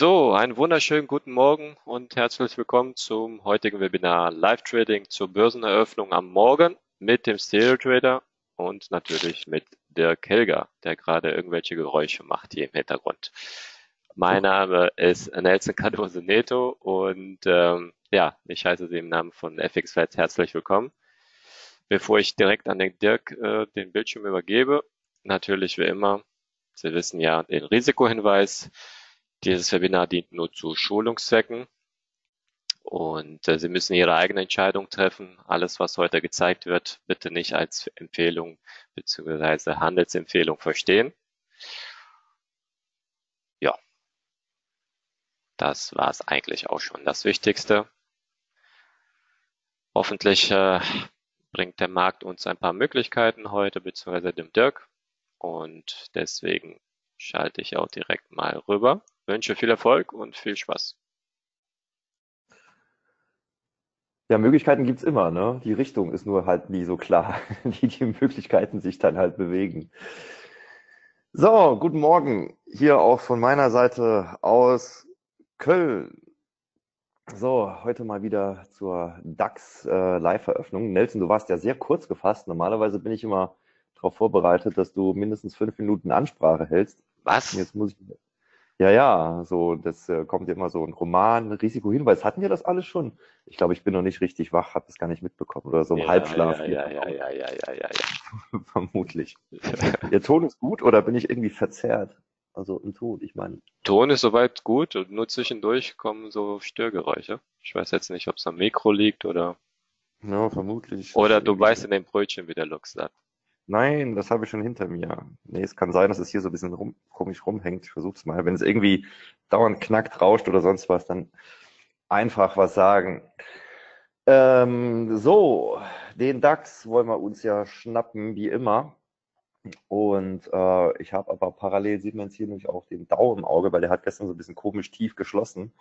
So, einen wunderschönen guten Morgen und herzlich willkommen zum heutigen Webinar Live Trading zur Börseneröffnung am Morgen mit dem Stereo Trader und natürlich mit Dirk Helger, der gerade irgendwelche Geräusche macht hier im Hintergrund. Mein Name ist Nelson Cardoso Neto und ähm, ja, ich heiße Sie im Namen von FX Flat herzlich willkommen. Bevor ich direkt an den Dirk äh, den Bildschirm übergebe, natürlich wie immer, Sie wissen ja den Risikohinweis. Dieses Webinar dient nur zu Schulungszwecken und äh, Sie müssen Ihre eigene Entscheidung treffen. Alles, was heute gezeigt wird, bitte nicht als Empfehlung bzw. Handelsempfehlung verstehen. Ja, das war es eigentlich auch schon das Wichtigste. Hoffentlich äh, bringt der Markt uns ein paar Möglichkeiten heute, beziehungsweise dem Dirk. Und deswegen schalte ich auch direkt mal rüber wünsche viel Erfolg und viel Spaß. Ja, Möglichkeiten gibt es immer, ne? Die Richtung ist nur halt nie so klar, wie die Möglichkeiten sich dann halt bewegen. So, guten Morgen. Hier auch von meiner Seite aus Köln. So, heute mal wieder zur DAX äh. Nelson, du warst ja sehr kurz gefasst. Normalerweise bin ich immer darauf vorbereitet, dass du mindestens fünf Minuten Ansprache hältst. Was? Jetzt muss ich ja, ja, so, das äh, kommt ja immer so ein Roman, Risikohinweis. Hatten wir das alles schon? Ich glaube, ich bin noch nicht richtig wach, habe das gar nicht mitbekommen oder so im Ja, Halbschlaf. ja, hier. ja, ja, ja, ja, ja, ja, ja. Vermutlich. Der Ton ist gut oder bin ich irgendwie verzerrt? Also im Ton, ich meine. Ton ist soweit gut und nur zwischendurch kommen so Störgeräusche. Ich weiß jetzt nicht, ob es am Mikro liegt oder Ja, vermutlich. oder du beißt in den Brötchen, wie der Lux sagt. Nein, das habe ich schon hinter mir. Nee, es kann sein, dass es hier so ein bisschen rum, komisch rumhängt. Ich versuch's mal. Wenn es irgendwie dauernd knackt, rauscht oder sonst was, dann einfach was sagen. Ähm, so, den DAX wollen wir uns ja schnappen, wie immer. Und äh, ich habe aber parallel, sieht man jetzt hier nämlich auch den Dow im Auge, weil der hat gestern so ein bisschen komisch tief geschlossen.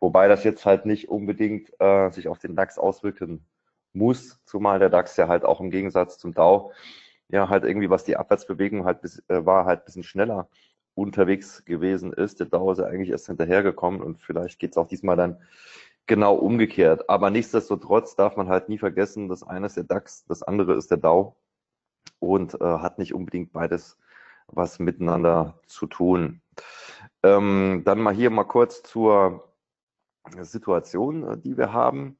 Wobei das jetzt halt nicht unbedingt äh, sich auf den DAX auswirken muss, zumal der DAX ja halt auch im Gegensatz zum Dow ja halt irgendwie, was die Abwärtsbewegung halt bis, äh, war, halt bisschen schneller unterwegs gewesen ist. Der Dow ist ja eigentlich erst hinterhergekommen und vielleicht geht's auch diesmal dann genau umgekehrt. Aber nichtsdestotrotz darf man halt nie vergessen, das eine ist der DAX, das andere ist der Dow und äh, hat nicht unbedingt beides was miteinander zu tun. Ähm, dann mal hier mal kurz zur Situation, äh, die wir haben.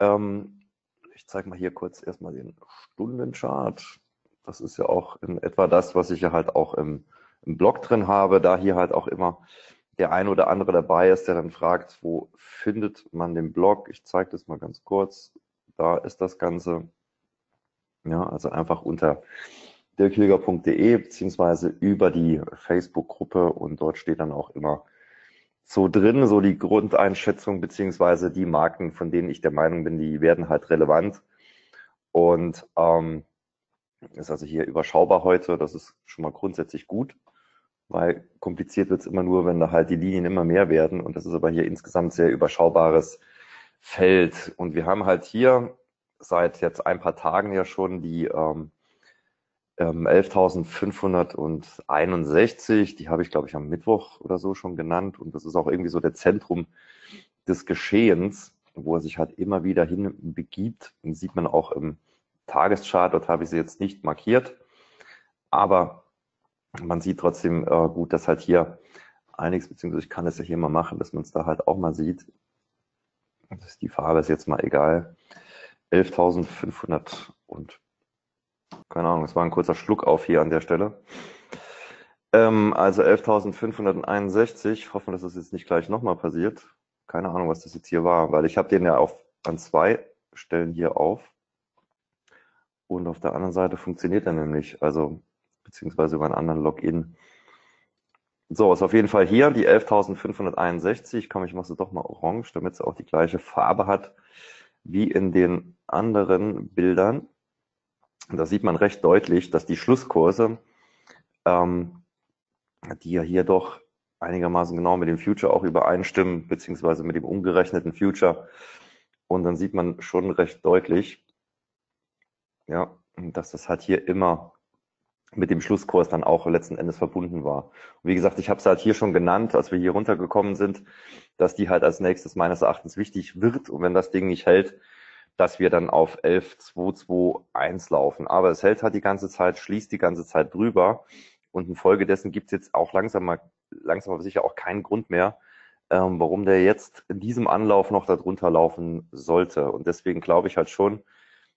Ähm, ich zeige mal hier kurz erstmal den Stundenchart. Das ist ja auch in etwa das, was ich ja halt auch im, im Blog drin habe, da hier halt auch immer der ein oder andere dabei ist, der dann fragt, wo findet man den Blog? Ich zeige das mal ganz kurz. Da ist das Ganze. Ja, also einfach unter dirkhilger.de beziehungsweise über die Facebook-Gruppe und dort steht dann auch immer so drin, so die Grundeinschätzung beziehungsweise die Marken, von denen ich der Meinung bin, die werden halt relevant. Und ähm, ist also hier überschaubar heute. Das ist schon mal grundsätzlich gut, weil kompliziert wird es immer nur, wenn da halt die Linien immer mehr werden. Und das ist aber hier insgesamt sehr überschaubares Feld. Und wir haben halt hier seit jetzt ein paar Tagen ja schon die ähm, 11.561, ähm, die habe ich, glaube ich, am Mittwoch oder so schon genannt. Und das ist auch irgendwie so der Zentrum des Geschehens, wo er sich halt immer wieder hin begibt. Und sieht man auch im Tageschart, dort habe ich sie jetzt nicht markiert. Aber man sieht trotzdem äh, gut, dass halt hier einiges, beziehungsweise ich kann es ja hier mal machen, dass man es da halt auch mal sieht. Das die Farbe ist jetzt mal egal. 11.500 und keine Ahnung, es war ein kurzer Schluck auf hier an der Stelle. Ähm, also 11.561. Hoffen, dass das jetzt nicht gleich nochmal passiert. Keine Ahnung, was das jetzt hier war, weil ich habe den ja auf, an zwei Stellen hier auf. Und auf der anderen Seite funktioniert er nämlich, also beziehungsweise über einen anderen Login. So, ist auf jeden Fall hier die 11.561. Komm, ich mache sie doch mal orange, damit sie auch die gleiche Farbe hat wie in den anderen Bildern. Und da sieht man recht deutlich, dass die Schlusskurse, ähm, die ja hier doch einigermaßen genau mit dem Future auch übereinstimmen, beziehungsweise mit dem umgerechneten Future. Und dann sieht man schon recht deutlich, ja, dass das halt hier immer mit dem Schlusskurs dann auch letzten Endes verbunden war. Und wie gesagt, ich habe es halt hier schon genannt, als wir hier runtergekommen sind, dass die halt als nächstes meines Erachtens wichtig wird. Und wenn das Ding nicht hält, dass wir dann auf 11, 2, 2, 1 laufen. Aber es hält halt die ganze Zeit, schließt die ganze Zeit drüber. Und infolgedessen gibt es jetzt auch langsam mal, langsam aber sicher auch keinen Grund mehr, ähm, warum der jetzt in diesem Anlauf noch darunter laufen sollte. Und deswegen glaube ich halt schon,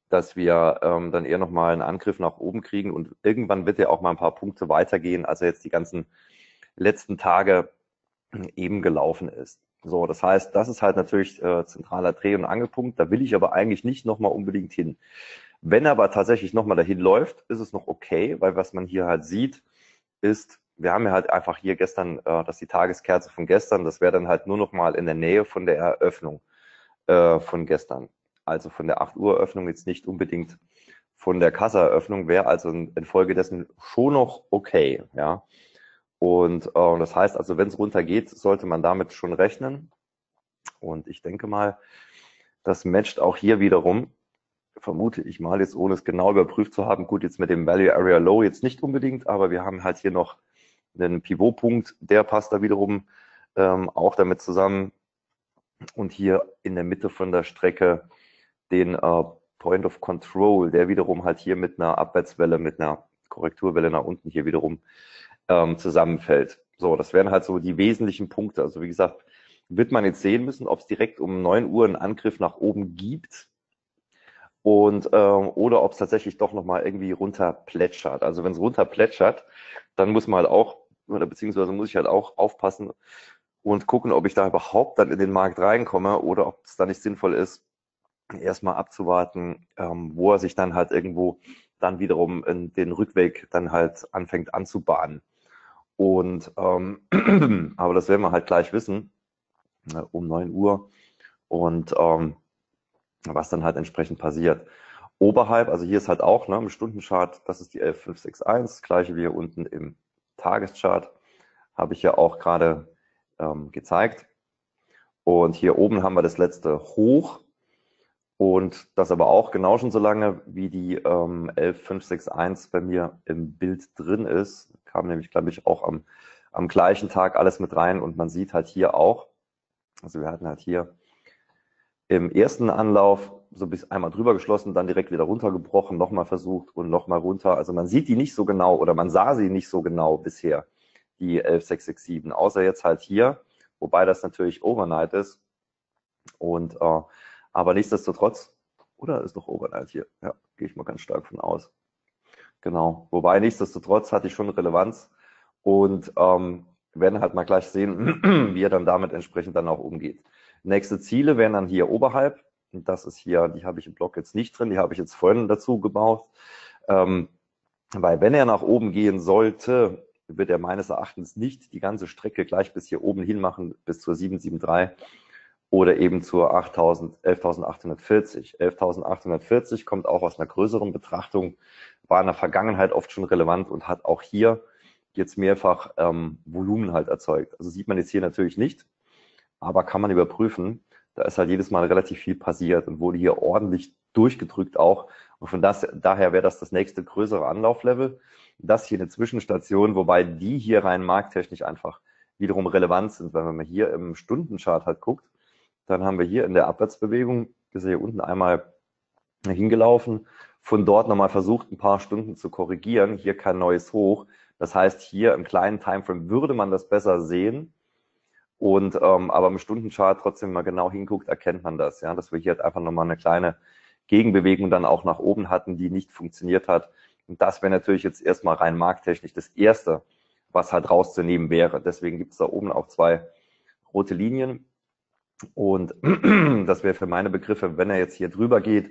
dass wir ähm, dann eher nochmal einen Angriff nach oben kriegen und irgendwann wird er auch mal ein paar Punkte weitergehen, als er jetzt die ganzen letzten Tage eben gelaufen ist. So, das heißt, das ist halt natürlich äh, zentraler Dreh- und Angelpunkt. Da will ich aber eigentlich nicht nochmal unbedingt hin. Wenn er aber tatsächlich nochmal dahin läuft, ist es noch okay, weil was man hier halt sieht, ist, wir haben ja halt einfach hier gestern, äh, das ist die Tageskerze von gestern, das wäre dann halt nur nochmal in der Nähe von der Eröffnung äh, von gestern. Also von der 8 Uhr Eröffnung jetzt nicht unbedingt von der Kasseeröffnung, wäre also infolgedessen schon noch okay, ja. Und äh, das heißt also, wenn es runtergeht, sollte man damit schon rechnen. Und ich denke mal, das matcht auch hier wiederum, vermute ich mal, jetzt ohne es genau überprüft zu haben. Gut, jetzt mit dem Value Area Low jetzt nicht unbedingt, aber wir haben halt hier noch einen Pivotpunkt, der passt da wiederum ähm, auch damit zusammen. Und hier in der Mitte von der Strecke den äh, Point of Control, der wiederum halt hier mit einer Abwärtswelle, mit einer Korrekturwelle nach unten hier wiederum ähm, zusammenfällt. So, das wären halt so die wesentlichen Punkte. Also wie gesagt, wird man jetzt sehen müssen, ob es direkt um neun Uhr einen Angriff nach oben gibt und ähm, oder ob es tatsächlich doch nochmal irgendwie runter plätschert. Also wenn es runter plätschert, dann muss man halt auch, oder beziehungsweise muss ich halt auch aufpassen und gucken, ob ich da überhaupt dann in den Markt reinkomme oder ob es da nicht sinnvoll ist, erstmal abzuwarten, ähm, wo er sich dann halt irgendwo dann wiederum in den Rückweg dann halt anfängt anzubahnen. Und ähm, aber das werden wir halt gleich wissen äh, um 9 Uhr und ähm, was dann halt entsprechend passiert. Oberhalb, also hier ist halt auch ne, im Stundenchart, das ist die 11561, gleiche wie hier unten im Tageschart, habe ich ja auch gerade ähm, gezeigt. Und hier oben haben wir das letzte Hoch und das aber auch genau schon so lange, wie die ähm, 11561 bei mir im Bild drin ist. Kam nämlich, glaube ich, auch am, am gleichen Tag alles mit rein und man sieht halt hier auch, also wir hatten halt hier im ersten Anlauf so bis einmal drüber geschlossen, dann direkt wieder runtergebrochen, nochmal versucht und nochmal runter. Also man sieht die nicht so genau oder man sah sie nicht so genau bisher, die 11667, außer jetzt halt hier, wobei das natürlich Overnight ist. Und äh, aber nichtsdestotrotz, oder ist doch Overnight hier? Ja, gehe ich mal ganz stark von aus. Genau. Wobei nichtsdestotrotz hatte ich schon Relevanz und ähm, werden halt mal gleich sehen, wie er dann damit entsprechend dann auch umgeht. Nächste Ziele wären dann hier oberhalb. Und das ist hier, die habe ich im Blog jetzt nicht drin, die habe ich jetzt vorhin dazu gebaut. Ähm, weil wenn er nach oben gehen sollte, wird er meines Erachtens nicht die ganze Strecke gleich bis hier oben hin machen, bis zur 773, oder eben zur 11.840. 11.840 kommt auch aus einer größeren Betrachtung, war in der Vergangenheit oft schon relevant und hat auch hier jetzt mehrfach ähm, Volumen halt erzeugt. Also sieht man jetzt hier natürlich nicht, aber kann man überprüfen. Da ist halt jedes Mal relativ viel passiert und wurde hier ordentlich durchgedrückt auch. Und von das, daher wäre das das nächste größere Anlauflevel. Das hier eine Zwischenstation, wobei die hier rein markttechnisch einfach wiederum relevant sind. Wenn man hier im Stundenchart halt guckt, dann haben wir hier in der Abwärtsbewegung, ist hier unten einmal hingelaufen, von dort nochmal versucht, ein paar Stunden zu korrigieren. Hier kein neues Hoch. Das heißt, hier im kleinen Timeframe würde man das besser sehen. Und ähm, aber im Stundenchart trotzdem mal genau hinguckt, erkennt man das, ja, dass wir hier halt einfach nochmal eine kleine Gegenbewegung dann auch nach oben hatten, die nicht funktioniert hat. Und das wäre natürlich jetzt erstmal rein markttechnisch das Erste, was halt rauszunehmen wäre. Deswegen gibt es da oben auch zwei rote Linien. Und das wäre für meine Begriffe, wenn er jetzt hier drüber geht,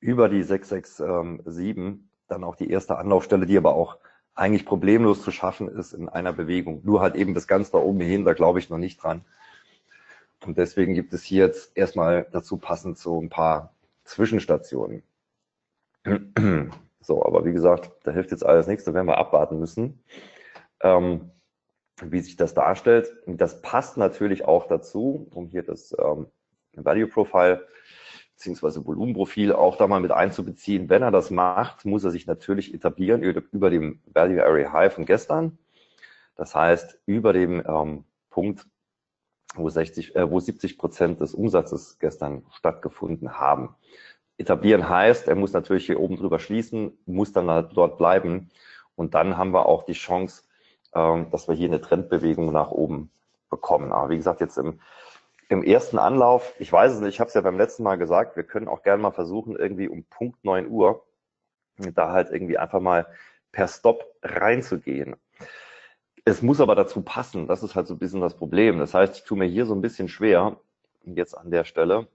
über die 667, dann auch die erste Anlaufstelle, die aber auch eigentlich problemlos zu schaffen ist in einer Bewegung. Nur halt eben das Ganze da oben hin, da glaube ich noch nicht dran. Und deswegen gibt es hier jetzt erstmal dazu passend so ein paar Zwischenstationen. So, aber wie gesagt, da hilft jetzt alles nichts, da werden wir abwarten müssen. Ähm, wie sich das darstellt. Das passt natürlich auch dazu, um hier das ähm, Value Profile beziehungsweise Volumenprofil auch da mal mit einzubeziehen. Wenn er das macht, muss er sich natürlich etablieren über dem Value Area High von gestern. Das heißt, über dem ähm, Punkt, wo, 60, äh, wo 70 Prozent des Umsatzes gestern stattgefunden haben. Etablieren heißt, er muss natürlich hier oben drüber schließen, muss dann halt dort bleiben. Und dann haben wir auch die Chance, ähm, dass wir hier eine Trendbewegung nach oben bekommen. Aber wie gesagt, jetzt im im ersten Anlauf, ich weiß es nicht, ich habe es ja beim letzten Mal gesagt, wir können auch gerne mal versuchen, irgendwie um Punkt 9 Uhr da halt irgendwie einfach mal per Stop reinzugehen. Es muss aber dazu passen, das ist halt so ein bisschen das Problem. Das heißt, ich tue mir hier so ein bisschen schwer, jetzt an der Stelle,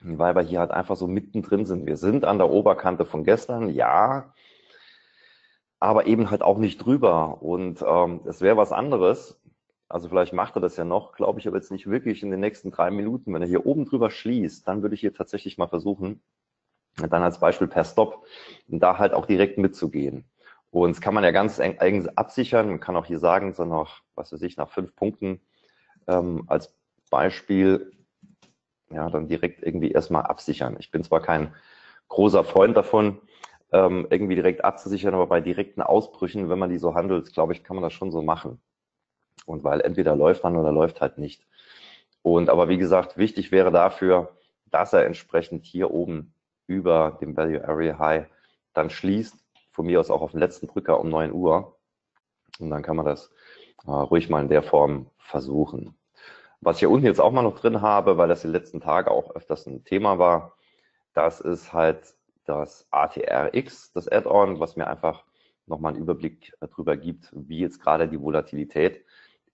weil wir hier halt einfach so mittendrin sind. Wir sind an der Oberkante von gestern, ja, aber eben halt auch nicht drüber. Und ähm, es wäre was anderes, also vielleicht macht er das ja noch, glaube ich aber jetzt nicht wirklich in den nächsten drei Minuten. Wenn er hier oben drüber schließt, dann würde ich hier tatsächlich mal versuchen, dann als Beispiel per Stop, da halt auch direkt mitzugehen. Und das kann man ja ganz eng, eng absichern. Man kann auch hier sagen, so nach, was weiß ich, nach fünf Punkten ähm, als Beispiel, ja, dann direkt irgendwie erstmal absichern. Ich bin zwar kein großer Freund davon, ähm, irgendwie direkt abzusichern, aber bei direkten Ausbrüchen, wenn man die so handelt, glaube ich, kann man das schon so machen. Und weil entweder läuft man oder läuft halt nicht. Und aber wie gesagt, wichtig wäre dafür, dass er entsprechend hier oben über dem Value Area High dann schließt, von mir aus auch auf den letzten Drücker um 9 Uhr. Und dann kann man das äh, ruhig mal in der Form versuchen. Was ich hier unten jetzt auch mal noch drin habe, weil das die letzten Tage auch öfters ein Thema war, das ist halt das ATRX, das Add-on, was mir einfach nochmal einen Überblick darüber gibt, wie jetzt gerade die Volatilität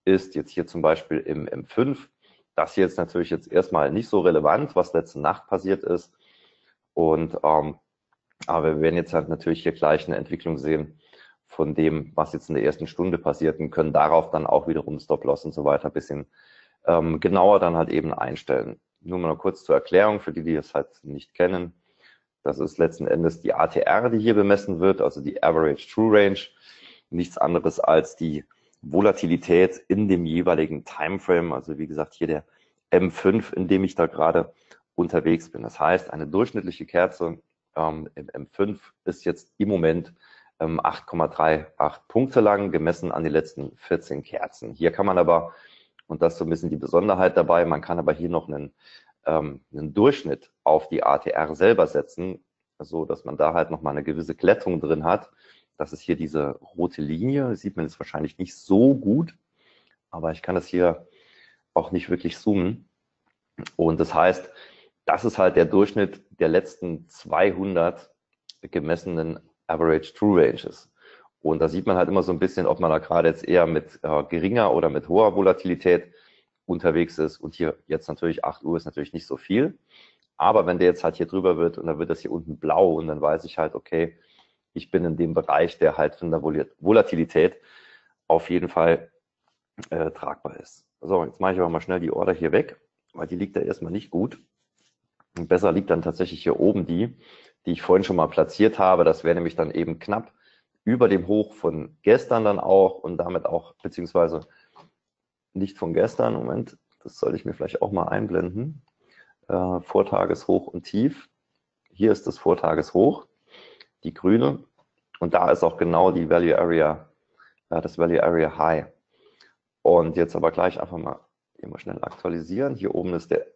ist jetzt hier zum Beispiel im M5. Das hier ist natürlich jetzt erstmal nicht so relevant, was letzte Nacht passiert ist. Und ähm, aber wir werden jetzt halt natürlich hier gleich eine Entwicklung sehen von dem, was jetzt in der ersten Stunde passiert und können darauf dann auch wiederum Stop-Loss und so weiter ein bisschen ähm, genauer dann halt eben einstellen. Nur mal kurz zur Erklärung für die, die es halt nicht kennen. Das ist letzten Endes die ATR, die hier bemessen wird, also die Average True Range. Nichts anderes als die Volatilität in dem jeweiligen Timeframe, also wie gesagt hier der M5, in dem ich da gerade unterwegs bin. Das heißt, eine durchschnittliche Kerze ähm, im M5 ist jetzt im Moment ähm, 8,38 Punkte lang, gemessen an die letzten 14 Kerzen. Hier kann man aber, und das ist so ein bisschen die Besonderheit dabei, man kann aber hier noch einen, ähm, einen Durchschnitt auf die ATR selber setzen, so dass man da halt nochmal eine gewisse Glättung drin hat das ist hier diese rote Linie. Sieht man jetzt wahrscheinlich nicht so gut, aber ich kann das hier auch nicht wirklich zoomen. Und das heißt, das ist halt der Durchschnitt der letzten 200 gemessenen Average True Ranges. Und da sieht man halt immer so ein bisschen, ob man da gerade jetzt eher mit äh, geringer oder mit hoher Volatilität unterwegs ist. Und hier jetzt natürlich 8 Uhr ist natürlich nicht so viel. Aber wenn der jetzt halt hier drüber wird und dann wird das hier unten blau und dann weiß ich halt, okay, ich bin in dem Bereich, der halt von der Volatilität auf jeden Fall äh, tragbar ist. So, jetzt mache ich aber mal schnell die Order hier weg, weil die liegt da erstmal nicht gut. Und besser liegt dann tatsächlich hier oben die, die ich vorhin schon mal platziert habe. Das wäre nämlich dann eben knapp über dem Hoch von gestern dann auch und damit auch, beziehungsweise nicht von gestern, Moment, das sollte ich mir vielleicht auch mal einblenden. Äh, Vortageshoch und Tief. Hier ist das Vortageshoch die grüne. Und da ist auch genau die Value Area, äh, das Value Area High. Und jetzt aber gleich einfach mal immer schnell aktualisieren. Hier oben ist der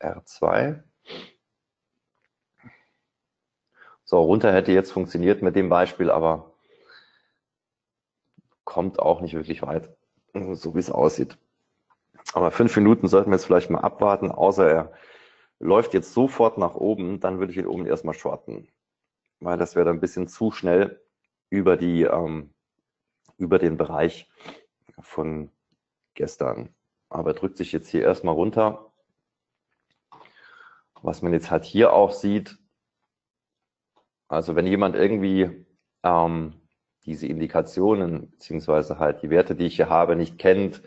R2. So, runter hätte jetzt funktioniert mit dem Beispiel, aber kommt auch nicht wirklich weit, so wie es aussieht. Aber fünf Minuten sollten wir jetzt vielleicht mal abwarten, außer er läuft jetzt sofort nach oben, dann würde ich ihn oben erstmal shorten weil das wäre dann ein bisschen zu schnell über die ähm, über den Bereich von gestern. Aber drückt sich jetzt hier erstmal runter. Was man jetzt halt hier auch sieht, also wenn jemand irgendwie ähm, diese Indikationen beziehungsweise halt die Werte, die ich hier habe, nicht kennt,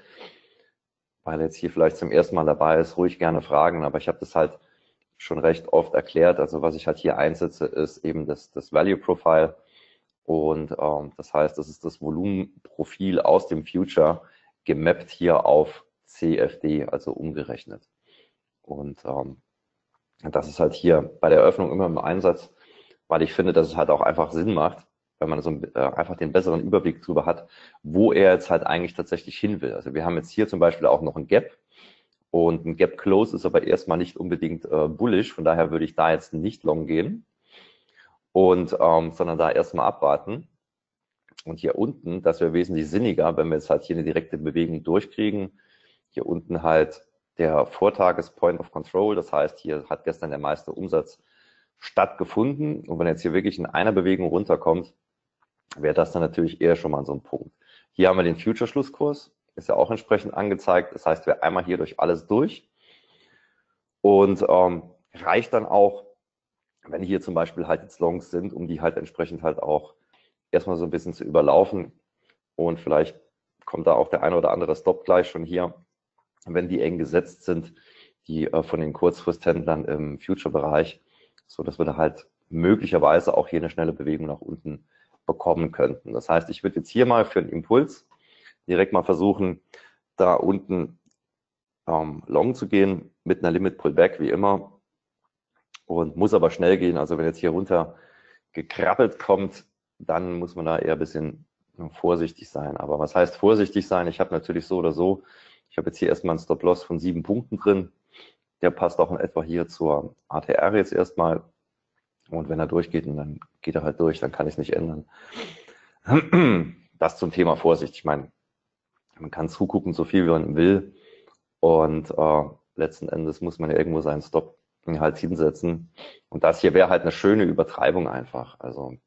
weil jetzt hier vielleicht zum ersten Mal dabei ist, ruhig gerne fragen. Aber ich habe das halt schon recht oft erklärt. Also was ich halt hier einsetze, ist eben das, das Value Profile. Und ähm, das heißt, das ist das Volumenprofil aus dem Future gemappt hier auf CFD, also umgerechnet. Und ähm, Das ist halt hier bei der Eröffnung immer im Einsatz, weil ich finde, dass es halt auch einfach Sinn macht, wenn man so äh, einfach den besseren Überblick darüber hat, wo er jetzt halt eigentlich tatsächlich hin will. Also wir haben jetzt hier zum Beispiel auch noch ein Gap und ein Gap Close ist aber erstmal nicht unbedingt äh, bullish, von daher würde ich da jetzt nicht long gehen und ähm, sondern da erstmal abwarten. Und hier unten, das wäre wesentlich sinniger, wenn wir jetzt halt hier eine direkte Bewegung durchkriegen. Hier unten halt der Vortages Point of Control, das heißt, hier hat gestern der meiste Umsatz stattgefunden. Und wenn jetzt hier wirklich in einer Bewegung runterkommt, wäre das dann natürlich eher schon mal so ein Punkt. Hier haben wir den Future-Schlusskurs, ist ja auch entsprechend angezeigt. Das heißt, wir einmal hier durch alles durch und ähm, reicht dann auch, wenn hier zum Beispiel halt jetzt Longs sind, um die halt entsprechend halt auch erstmal so ein bisschen zu überlaufen und vielleicht kommt da auch der eine oder andere Stop gleich schon hier, wenn die eng gesetzt sind, die äh, von den Kurzfristhändlern im Future-Bereich, so dass wir da halt möglicherweise auch hier eine schnelle Bewegung nach unten bekommen könnten. Das heißt, ich würde jetzt hier mal für einen Impuls direkt mal versuchen, da unten ähm, long zu gehen mit einer Limit Pullback wie immer und muss aber schnell gehen. Also wenn jetzt hier runter gekrabbelt kommt, dann muss man da eher ein bisschen vorsichtig sein. Aber was heißt vorsichtig sein? Ich habe natürlich so oder so, ich habe jetzt hier erstmal einen Stop-Loss von sieben Punkten drin. Der passt auch in etwa hier zur ATR jetzt erstmal. Und wenn er durchgeht, dann geht er halt durch, dann kann ich es nicht ändern. Das zum Thema Vorsicht. Ich meine, man kann zugucken, so viel wie man will. Und äh, letzten Endes muss man ja irgendwo seinen Stop halt hinsetzen. Und das hier wäre halt eine schöne Übertreibung einfach. Also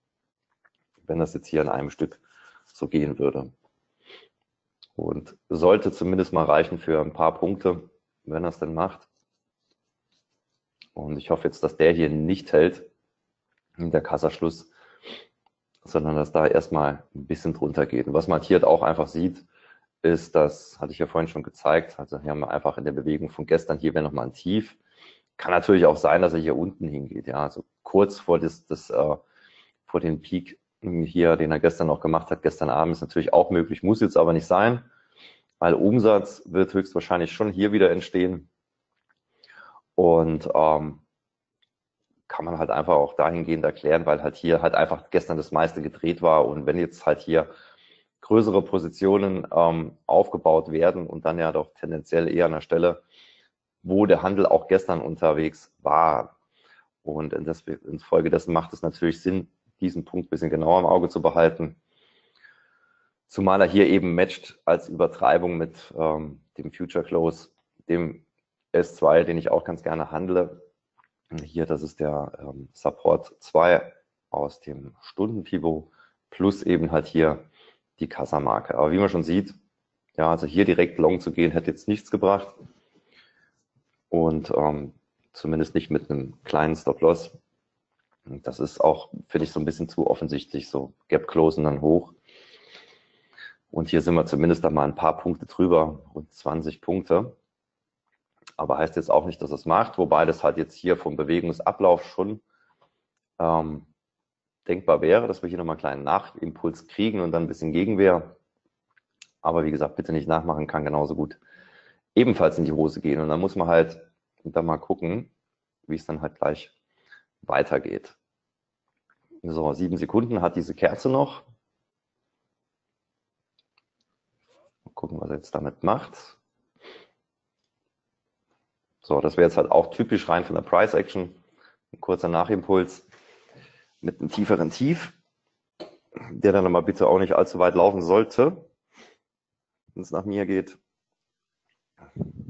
wenn das jetzt hier in einem Stück so gehen würde. Und sollte zumindest mal reichen für ein paar Punkte, wenn er es denn macht. Und ich hoffe jetzt, dass der hier nicht hält, der Kassaschluss, sondern dass da erstmal ein bisschen drunter geht. Und was man hier auch einfach sieht, ist, das hatte ich ja vorhin schon gezeigt, also hier haben wir einfach in der Bewegung von gestern, hier wäre nochmal ein Tief. Kann natürlich auch sein, dass er hier unten hingeht, ja, also kurz vor das, das äh, vor den Peak hier, den er gestern noch gemacht hat, gestern Abend ist natürlich auch möglich, muss jetzt aber nicht sein, weil Umsatz wird höchstwahrscheinlich schon hier wieder entstehen und ähm, kann man halt einfach auch dahingehend erklären, weil halt hier halt einfach gestern das meiste gedreht war und wenn jetzt halt hier größere Positionen ähm, aufgebaut werden und dann ja doch tendenziell eher an der Stelle, wo der Handel auch gestern unterwegs war. Und in, das, in Folge dessen macht es natürlich Sinn, diesen Punkt ein bisschen genauer im Auge zu behalten. Zumal er hier eben matcht als Übertreibung mit ähm, dem Future Close, dem S2, den ich auch ganz gerne handle. Hier, das ist der ähm, Support 2 aus dem Stundenpivot plus eben halt hier die Kassamarke. Aber wie man schon sieht, ja, also hier direkt long zu gehen, hätte jetzt nichts gebracht. Und ähm, zumindest nicht mit einem kleinen Stop-Loss. Das ist auch, finde ich, so ein bisschen zu offensichtlich, so Gap closen dann hoch. Und hier sind wir zumindest einmal ein paar Punkte drüber, rund 20 Punkte. Aber heißt jetzt auch nicht, dass es macht, wobei das halt jetzt hier vom Bewegungsablauf schon ähm, denkbar wäre, dass wir hier nochmal einen kleinen Nachimpuls kriegen und dann ein bisschen Gegenwehr. Aber wie gesagt, bitte nicht nachmachen, kann genauso gut ebenfalls in die Hose gehen. Und dann muss man halt dann mal gucken, wie es dann halt gleich weitergeht. So, sieben Sekunden hat diese Kerze noch. Mal gucken, was er jetzt damit macht. So, das wäre jetzt halt auch typisch rein von der Price Action. Ein kurzer Nachimpuls mit einem tieferen Tief, der dann aber bitte auch nicht allzu weit laufen sollte, wenn es nach mir geht.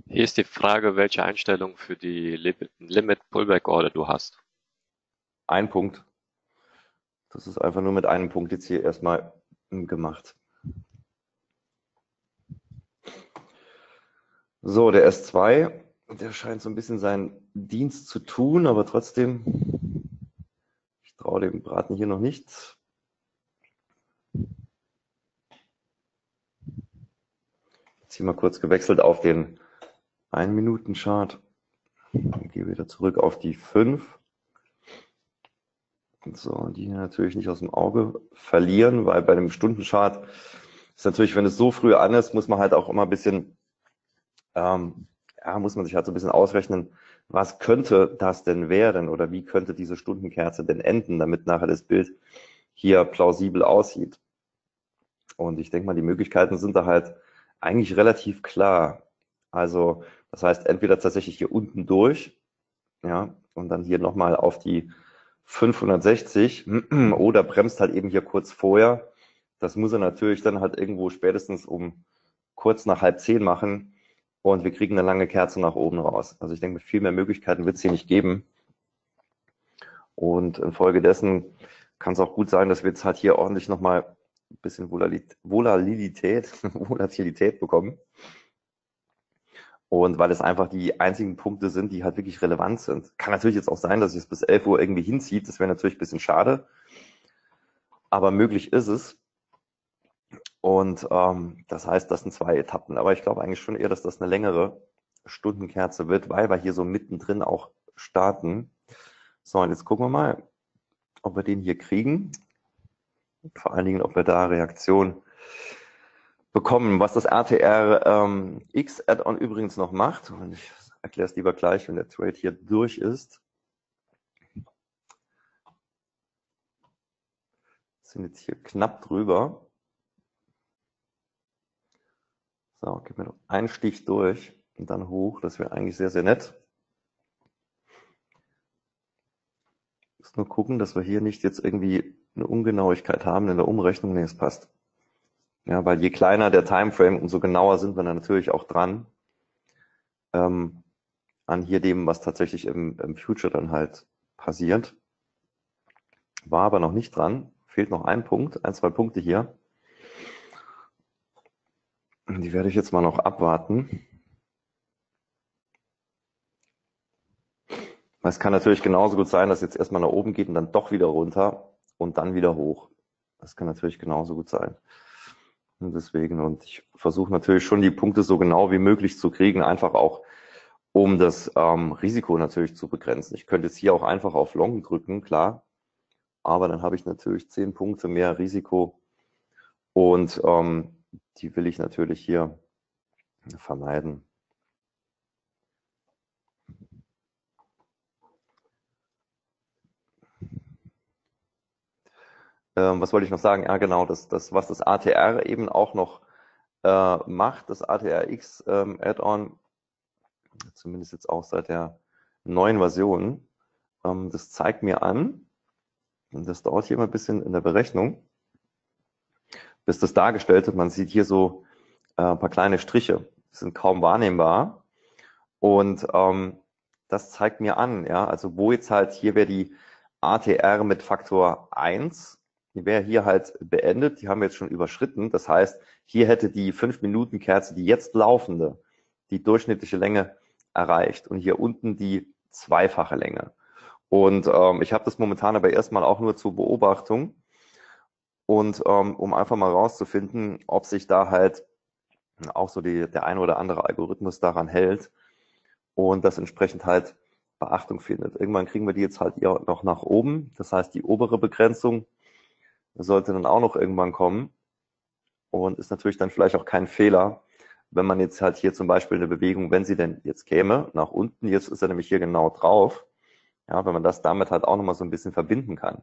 Hier ist die Frage, welche Einstellung für die Limit Pullback Order du hast. Ein Punkt. Das ist einfach nur mit einem Punkt jetzt hier erstmal gemacht. So, der S2, der scheint so ein bisschen seinen Dienst zu tun, aber trotzdem traue dem Braten hier noch nicht. Jetzt hier mal kurz gewechselt auf den 1-Minuten-Chart. Gehe wieder zurück auf die 5. So, die hier natürlich nicht aus dem Auge verlieren, weil bei dem Stundenchart ist natürlich, wenn es so früh an ist, muss man halt auch immer ein bisschen ähm, ja, muss man sich halt so ein bisschen ausrechnen, was könnte das denn werden oder wie könnte diese Stundenkerze denn enden, damit nachher das Bild hier plausibel aussieht. Und ich denke mal, die Möglichkeiten sind da halt eigentlich relativ klar. Also das heißt, entweder tatsächlich hier unten durch, ja, und dann hier nochmal auf die 560 oder bremst halt eben hier kurz vorher. Das muss er natürlich dann halt irgendwo spätestens um kurz nach halb zehn machen und wir kriegen eine lange Kerze nach oben raus. Also ich denke, viel mehr Möglichkeiten wird es hier nicht geben. Und infolgedessen kann es auch gut sein, dass wir jetzt halt hier ordentlich nochmal ein bisschen Volatilität, Volatilität bekommen. Und weil es einfach die einzigen Punkte sind, die halt wirklich relevant sind. Kann natürlich jetzt auch sein, dass es bis 11 Uhr irgendwie hinzieht. Das wäre natürlich ein bisschen schade. Aber möglich ist es. Und ähm, das heißt, das sind zwei Etappen. Aber ich glaube eigentlich schon eher, dass das eine längere Stundenkerze wird, weil wir hier so mittendrin auch starten. So, und jetzt gucken wir mal, ob wir den hier kriegen. Vor allen Dingen, ob wir da Reaktion bekommen. Was das RTR ähm, X Add-on übrigens noch macht, und ich erkläre es lieber gleich, wenn der Trade hier durch ist. Sind jetzt hier knapp drüber. So, gib mir noch einen Stich durch und dann hoch. Das wäre eigentlich sehr, sehr nett. Muss nur gucken, dass wir hier nicht jetzt irgendwie eine Ungenauigkeit haben in der Umrechnung. Nee, es passt. Ja, weil je kleiner der Timeframe, umso genauer sind wir dann natürlich auch dran ähm, an hier dem, was tatsächlich im, im Future dann halt passiert. War aber noch nicht dran. Fehlt noch ein Punkt, ein, zwei Punkte hier. Die werde ich jetzt mal noch abwarten. Es kann natürlich genauso gut sein, dass jetzt erstmal nach oben geht und dann doch wieder runter und dann wieder hoch. Das kann natürlich genauso gut sein. Und deswegen, und ich versuche natürlich schon die Punkte so genau wie möglich zu kriegen, einfach auch, um das ähm, Risiko natürlich zu begrenzen. Ich könnte jetzt hier auch einfach auf Long drücken, klar, aber dann habe ich natürlich zehn Punkte mehr Risiko und ähm, die will ich natürlich hier vermeiden. Ähm, was wollte ich noch sagen? Ja, genau, das, das, was das ATR eben auch noch äh, macht, das ATRX ähm, Add-on, zumindest jetzt auch seit der neuen Version, ähm, das zeigt mir an, und das dauert hier immer ein bisschen in der Berechnung, bis das dargestellt wird. Man sieht hier so äh, ein paar kleine Striche, sind kaum wahrnehmbar. Und ähm, das zeigt mir an, ja, also wo jetzt halt, hier wäre die ATR mit Faktor 1, die wäre hier halt beendet, die haben wir jetzt schon überschritten. Das heißt, hier hätte die 5-Minuten-Kerze, die jetzt laufende, die durchschnittliche Länge erreicht und hier unten die zweifache Länge. Und ähm, ich habe das momentan aber erstmal auch nur zur Beobachtung und ähm, um einfach mal rauszufinden, ob sich da halt auch so die, der eine oder andere Algorithmus daran hält und das entsprechend halt Beachtung findet. Irgendwann kriegen wir die jetzt halt hier noch nach oben. Das heißt, die obere Begrenzung sollte dann auch noch irgendwann kommen und ist natürlich dann vielleicht auch kein Fehler, wenn man jetzt halt hier zum Beispiel eine Bewegung, wenn sie denn jetzt käme, nach unten, jetzt ist er nämlich hier genau drauf, ja, wenn man das damit halt auch nochmal so ein bisschen verbinden kann.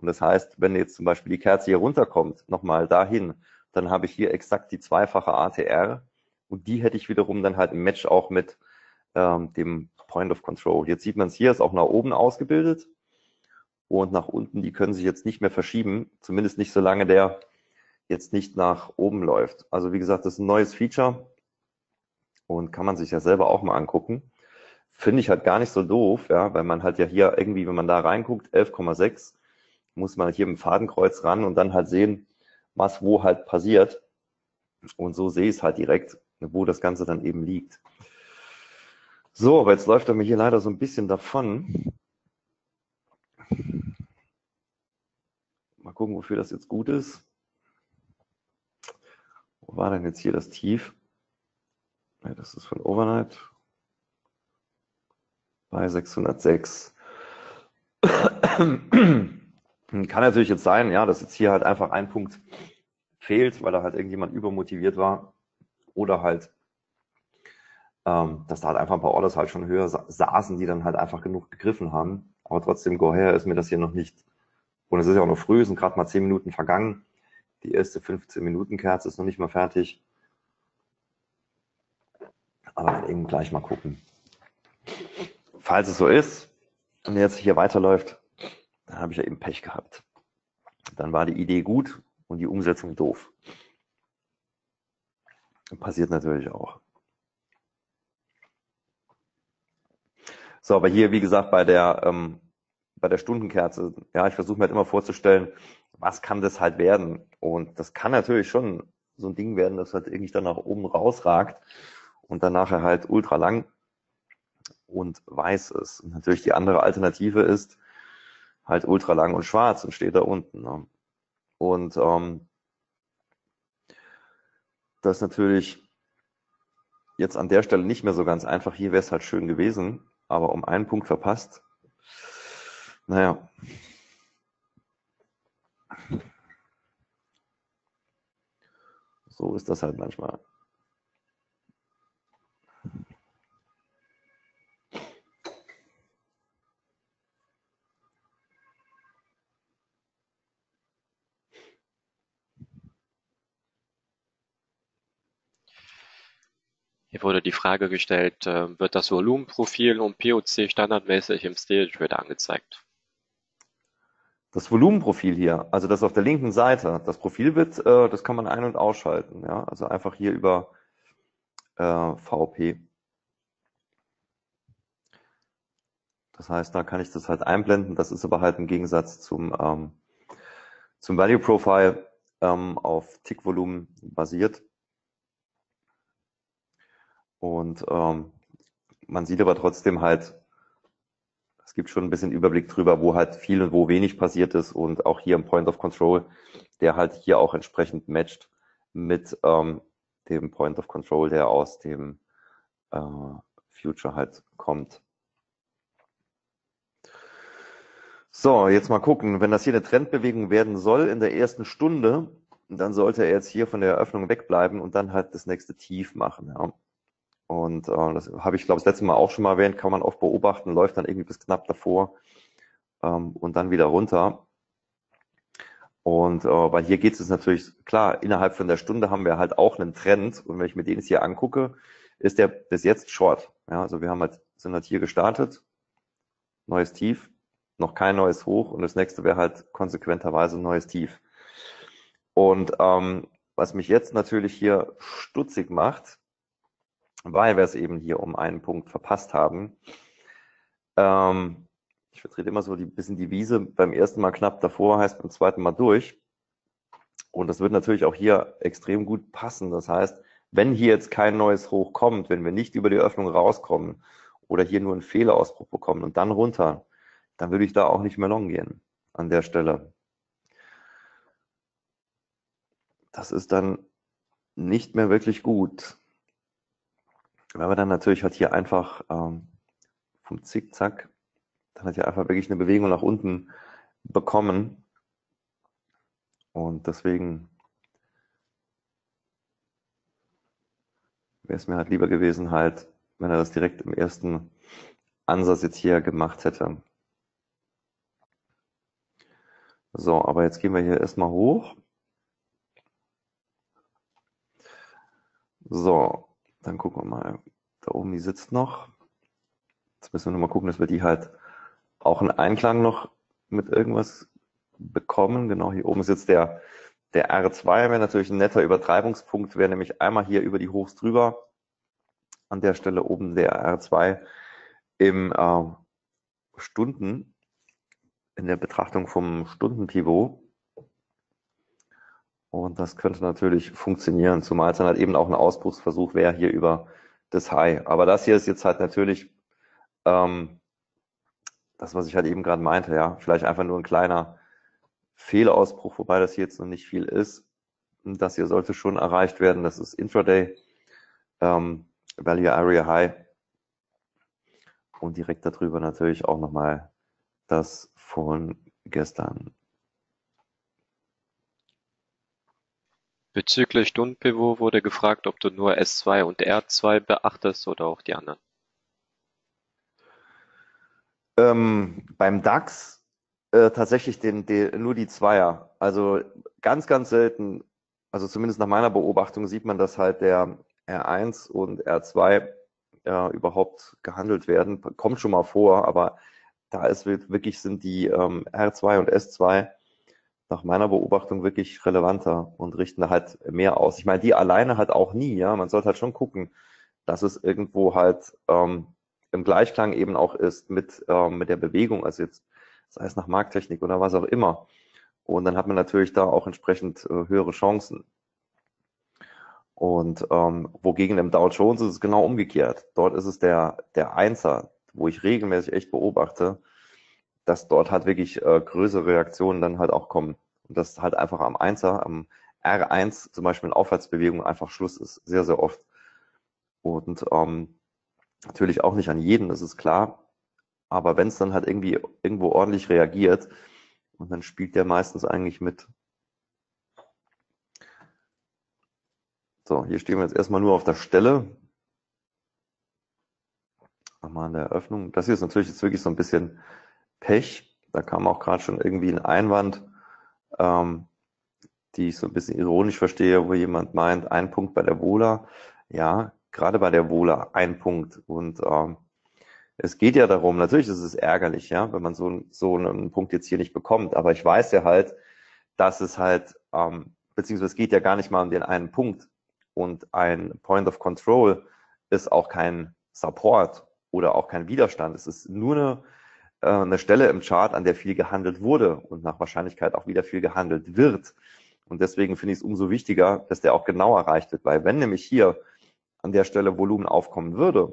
Und das heißt, wenn jetzt zum Beispiel die Kerze hier runterkommt, nochmal dahin, dann habe ich hier exakt die zweifache ATR und die hätte ich wiederum dann halt im Match auch mit ähm, dem Point of Control. Jetzt sieht man es hier, ist auch nach oben ausgebildet und nach unten, die können sich jetzt nicht mehr verschieben, zumindest nicht solange der jetzt nicht nach oben läuft. Also wie gesagt, das ist ein neues Feature und kann man sich ja selber auch mal angucken. Finde ich halt gar nicht so doof, ja, weil man halt ja hier irgendwie, wenn man da reinguckt, 11,6 muss man hier im Fadenkreuz ran und dann halt sehen, was wo halt passiert. Und so sehe ich es halt direkt, wo das Ganze dann eben liegt. So, aber jetzt läuft er mir hier leider so ein bisschen davon. Mal gucken, wofür das jetzt gut ist. Wo war denn jetzt hier das Tief? Ja, das ist von Overnight bei 606. Kann natürlich jetzt sein, ja, dass jetzt hier halt einfach ein Punkt fehlt, weil da halt irgendjemand übermotiviert war oder halt ähm, dass da halt einfach ein paar Orders halt schon höher saßen, die dann halt einfach genug gegriffen haben. Aber trotzdem, go her ist mir das hier noch nicht. Und es ist ja auch noch früh, sind gerade mal 10 Minuten vergangen. Die erste 15-Minuten-Kerze ist noch nicht mal fertig. Aber eben gleich mal gucken. Falls es so ist und jetzt hier weiterläuft, dann habe ich ja eben Pech gehabt. Dann war die Idee gut und die Umsetzung doof. Passiert natürlich auch. So, aber hier, wie gesagt, bei der, ähm, bei der Stundenkerze, ja, ich versuche mir halt immer vorzustellen, was kann das halt werden? Und das kann natürlich schon so ein Ding werden, das halt irgendwie dann nach oben rausragt und dann nachher halt ultra lang und weiß ist. Und natürlich die andere Alternative ist halt ultra lang und schwarz und steht da unten. Ne? Und ähm, das natürlich jetzt an der Stelle nicht mehr so ganz einfach. Hier wäre es halt schön gewesen, aber um einen Punkt verpasst. Naja. So ist das halt manchmal. Hier wurde die Frage gestellt, äh, wird das Volumenprofil und POC standardmäßig im Stereo Trader angezeigt? Das Volumenprofil hier, also das auf der linken Seite, das Profil wird, äh, das kann man ein- und ausschalten. Ja? Also einfach hier über äh, VP. Das heißt, da kann ich das halt einblenden. Das ist aber halt im Gegensatz zum, ähm, zum Value Profile ähm, auf Tickvolumen basiert. Und ähm, man sieht aber trotzdem halt, es gibt schon ein bisschen Überblick drüber, wo halt viel und wo wenig passiert ist und auch hier im Point of Control, der halt hier auch entsprechend matcht mit ähm, dem Point of Control, der aus dem äh, Future halt kommt. So, jetzt mal gucken, wenn das hier eine Trendbewegung werden soll in der ersten Stunde, dann sollte er jetzt hier von der Eröffnung wegbleiben und dann halt das nächste Tief machen. Ja. Und äh, das habe ich, glaube ich, das letzte Mal auch schon mal erwähnt, kann man oft beobachten, läuft dann irgendwie bis knapp davor ähm, und dann wieder runter. Und äh, weil hier geht es natürlich, klar, innerhalb von der Stunde haben wir halt auch einen Trend. Und wenn ich mir den jetzt hier angucke, ist der bis jetzt short. Ja, also wir haben halt, sind halt hier gestartet, neues Tief, noch kein neues Hoch und das nächste wäre halt konsequenterweise ein neues Tief. Und ähm, was mich jetzt natürlich hier stutzig macht, weil wir es eben hier um einen Punkt verpasst haben. Ähm, ich vertrete immer so ein bisschen die Wiese, beim ersten Mal knapp davor heißt beim zweiten Mal durch. Und das wird natürlich auch hier extrem gut passen. Das heißt, wenn hier jetzt kein neues Hoch kommt, wenn wir nicht über die Öffnung rauskommen oder hier nur einen Fehlerausbruch bekommen und dann runter, dann würde ich da auch nicht mehr long gehen an der Stelle. Das ist dann nicht mehr wirklich gut. Weil wir dann natürlich halt hier einfach ähm, vom Zickzack, dann hat hier einfach wirklich eine Bewegung nach unten bekommen. Und deswegen wäre es mir halt lieber gewesen, halt, wenn er das direkt im ersten Ansatz jetzt hier gemacht hätte. So, aber jetzt gehen wir hier erstmal hoch. So, dann gucken wir mal. Da oben, die sitzt noch. Jetzt müssen wir nur mal gucken, dass wir die halt auch in Einklang noch mit irgendwas bekommen. Genau, hier oben sitzt der, der R2, wäre natürlich ein netter Übertreibungspunkt, wäre nämlich einmal hier über die Hochs drüber. An der Stelle oben der R2 im äh, Stunden, in der Betrachtung vom Stundenpivot. Und das könnte natürlich funktionieren, zumal es dann halt eben auch ein Ausbruchsversuch wäre hier über das High. Aber das hier ist jetzt halt natürlich ähm, das, was ich halt eben gerade meinte, ja, vielleicht einfach nur ein kleiner Fehlausbruch, wobei das hier jetzt noch nicht viel ist. Das hier sollte schon erreicht werden. Das ist Intraday, ähm, Value Area High. Und direkt darüber natürlich auch nochmal das von gestern. Bezüglich Stundenpivot wurde gefragt, ob du nur S2 und R2 beachtest oder auch die anderen. Ähm, beim DAX äh, tatsächlich den, den, nur die Zweier. Also ganz, ganz selten, also zumindest nach meiner Beobachtung sieht man, dass halt der R1 und R2 äh, überhaupt gehandelt werden. Kommt schon mal vor, aber da ist wirklich sind die ähm, R2 und S2 nach meiner Beobachtung wirklich relevanter und richten halt mehr aus. Ich meine, die alleine halt auch nie, ja. Man sollte halt schon gucken, dass es irgendwo halt ähm, im Gleichklang eben auch ist mit, ähm, mit der Bewegung, also jetzt sei es nach Markttechnik oder was auch immer. Und dann hat man natürlich da auch entsprechend äh, höhere Chancen. Und ähm, wogegen im Dow Jones ist es genau umgekehrt. Dort ist es der, der Einser, wo ich regelmäßig echt beobachte, dass dort halt wirklich äh, größere Reaktionen dann halt auch kommen. Und dass halt einfach am Einser, am R1 zum Beispiel in Aufwärtsbewegung einfach Schluss ist, sehr, sehr oft. Und ähm, natürlich auch nicht an jeden, das ist klar. Aber wenn es dann halt irgendwie irgendwo ordentlich reagiert, und dann spielt der meistens eigentlich mit. So, hier stehen wir jetzt erstmal nur auf der Stelle. Nochmal an der Eröffnung. Das hier ist natürlich jetzt wirklich so ein bisschen Pech. Da kam auch gerade schon irgendwie ein Einwand, ähm, die ich so ein bisschen ironisch verstehe, wo jemand meint, ein Punkt bei der Wohler. Ja, gerade bei der Wohler ein Punkt. Und ähm, es geht ja darum, natürlich ist es ärgerlich, ja, wenn man so, so einen Punkt jetzt hier nicht bekommt. Aber ich weiß ja halt, dass es halt, ähm, beziehungsweise es geht ja gar nicht mal um den einen Punkt. Und ein Point of Control ist auch kein Support oder auch kein Widerstand. Es ist nur eine äh, eine Stelle im Chart, an der viel gehandelt wurde und nach Wahrscheinlichkeit auch wieder viel gehandelt wird. Und deswegen finde ich es umso wichtiger, dass der auch genau erreicht wird, weil wenn nämlich hier an der Stelle Volumen aufkommen würde,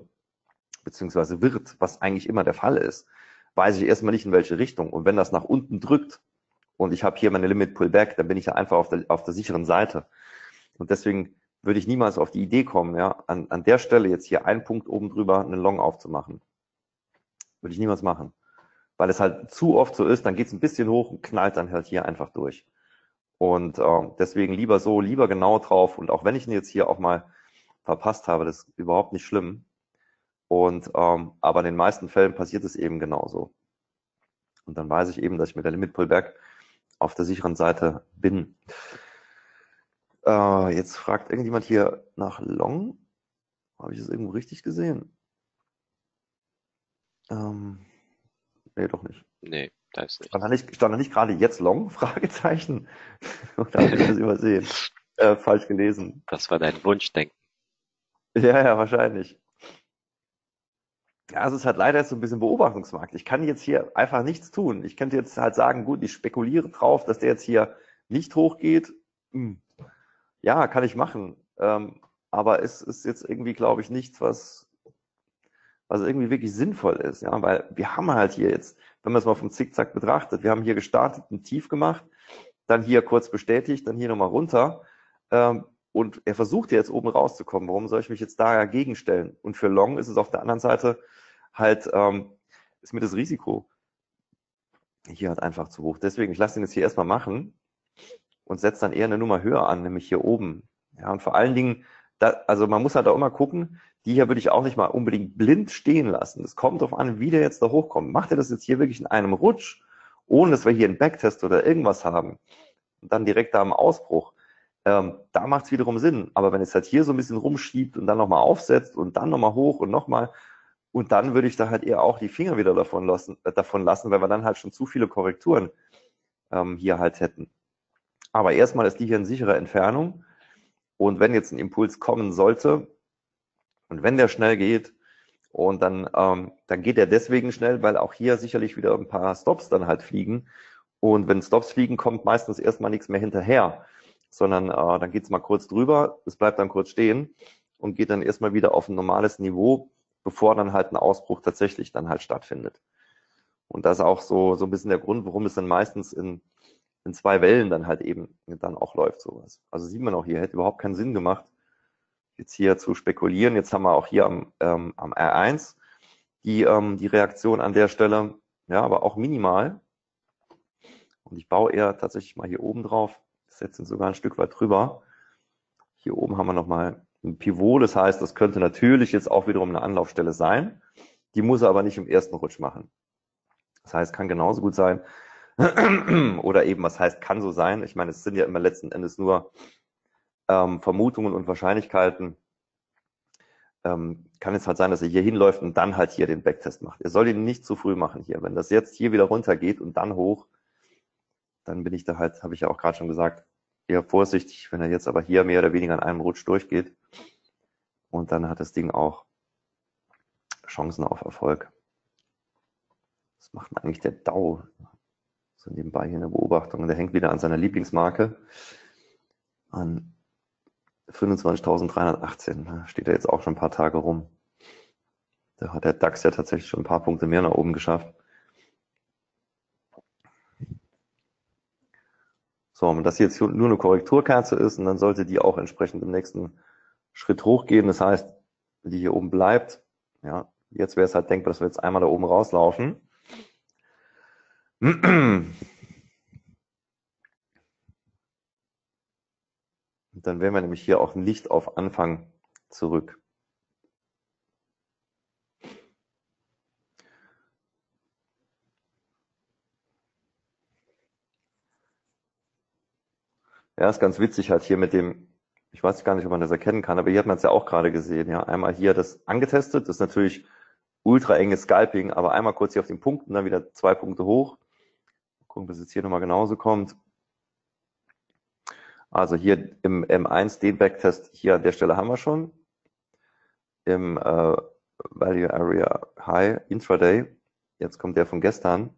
beziehungsweise wird, was eigentlich immer der Fall ist, weiß ich erstmal nicht in welche Richtung. Und wenn das nach unten drückt und ich habe hier meine Limit Pullback, dann bin ich ja einfach auf der, auf der sicheren Seite. Und deswegen würde ich niemals auf die Idee kommen, ja, an, an der Stelle jetzt hier einen Punkt oben drüber einen Long aufzumachen. Würde ich niemals machen weil es halt zu oft so ist, dann geht es ein bisschen hoch und knallt dann halt hier einfach durch. Und äh, deswegen lieber so, lieber genau drauf. Und auch wenn ich ihn jetzt hier auch mal verpasst habe, das ist überhaupt nicht schlimm. Und ähm, aber in den meisten Fällen passiert es eben genauso. Und dann weiß ich eben, dass ich mit der Limit Pullback auf der sicheren Seite bin. Äh, jetzt fragt irgendjemand hier nach Long. Habe ich das irgendwo richtig gesehen? Ähm, Nee, doch nicht. Nee, da ist nicht. Stand da nicht, stand da nicht gerade jetzt Long? Fragezeichen. Oder habe ich das übersehen? Äh, falsch gelesen. Das war dein Wunschdenken. Ja, ja, wahrscheinlich. Ja, es ist halt leider jetzt so ein bisschen Beobachtungsmarkt. Ich kann jetzt hier einfach nichts tun. Ich könnte jetzt halt sagen, gut, ich spekuliere drauf, dass der jetzt hier nicht hochgeht. Hm. Ja, kann ich machen. Ähm, aber es ist jetzt irgendwie, glaube ich, nichts, was was irgendwie wirklich sinnvoll ist, ja, weil wir haben halt hier jetzt, wenn man es mal vom Zickzack betrachtet, wir haben hier gestartet, ein Tief gemacht, dann hier kurz bestätigt, dann hier nochmal runter ähm, und er versucht jetzt oben rauszukommen. Warum soll ich mich jetzt dagegen stellen? Und für Long ist es auf der anderen Seite halt, ähm, ist mir das Risiko hier halt einfach zu hoch. Deswegen, ich lasse ihn jetzt hier erstmal machen und setze dann eher eine Nummer höher an, nämlich hier oben. Ja, und vor allen Dingen, da, also man muss halt auch immer gucken, die hier würde ich auch nicht mal unbedingt blind stehen lassen. Es kommt darauf an, wie der jetzt da hochkommt. Macht er das jetzt hier wirklich in einem Rutsch, ohne dass wir hier einen Backtest oder irgendwas haben, und dann direkt da am Ausbruch, ähm, da macht es wiederum Sinn. Aber wenn es halt hier so ein bisschen rumschiebt und dann nochmal aufsetzt und dann nochmal hoch und nochmal, und dann würde ich da halt eher auch die Finger wieder davon lassen, äh, davon lassen weil wir dann halt schon zu viele Korrekturen ähm, hier halt hätten. Aber erstmal ist die hier in sicherer Entfernung. Und wenn jetzt ein Impuls kommen sollte, und wenn der schnell geht, und dann, ähm, dann geht er deswegen schnell, weil auch hier sicherlich wieder ein paar Stops dann halt fliegen. Und wenn Stops fliegen, kommt meistens erstmal nichts mehr hinterher, sondern äh, dann geht's mal kurz drüber, es bleibt dann kurz stehen und geht dann erstmal wieder auf ein normales Niveau, bevor dann halt ein Ausbruch tatsächlich dann halt stattfindet. Und das ist auch so, so ein bisschen der Grund, warum es dann meistens in, in zwei Wellen dann halt eben dann auch läuft sowas. Also sieht man auch hier, hätte überhaupt keinen Sinn gemacht, jetzt hier zu spekulieren. Jetzt haben wir auch hier am, ähm, am R1 die, ähm, die Reaktion an der Stelle, ja, aber auch minimal. Und ich baue eher tatsächlich mal hier oben drauf, setze ihn sogar ein Stück weit drüber. Hier oben haben wir nochmal ein Pivot, das heißt, das könnte natürlich jetzt auch wiederum eine Anlaufstelle sein. Die muss er aber nicht im ersten Rutsch machen. Das heißt, kann genauso gut sein, oder eben, was heißt, kann so sein. Ich meine, es sind ja immer letzten Endes nur ähm, Vermutungen und Wahrscheinlichkeiten. Ähm, kann es halt sein, dass er hier hinläuft und dann halt hier den Backtest macht. Er soll ihn nicht zu früh machen hier. Wenn das jetzt hier wieder runter geht und dann hoch, dann bin ich da halt, habe ich ja auch gerade schon gesagt, eher vorsichtig, wenn er jetzt aber hier mehr oder weniger an einem Rutsch durchgeht. Und dann hat das Ding auch Chancen auf Erfolg. Was macht denn eigentlich der DAO? So nebenbei hier eine Beobachtung. Der hängt wieder an seiner Lieblingsmarke. An 25.318. Da steht er jetzt auch schon ein paar Tage rum. Da hat der DAX ja tatsächlich schon ein paar Punkte mehr nach oben geschafft. So, und das jetzt nur eine Korrekturkerze ist und dann sollte die auch entsprechend im nächsten Schritt hochgehen. Das heißt, die hier oben bleibt. Ja, jetzt wäre es halt denkbar, dass wir jetzt einmal da oben rauslaufen. Und dann wären wir nämlich hier auch nicht auf Anfang zurück. Ja, ist ganz witzig halt hier mit dem, ich weiß gar nicht, ob man das erkennen kann, aber hier hat man es ja auch gerade gesehen. Ja, einmal hier das angetestet, das ist natürlich ultra enges Scalping, aber einmal kurz hier auf den Punkt und dann wieder zwei Punkte hoch. Gucken, bis es hier nochmal genauso kommt. Also hier im M1 den Backtest hier an der Stelle haben wir schon. Im äh, Value Area High Intraday. Jetzt kommt der von gestern.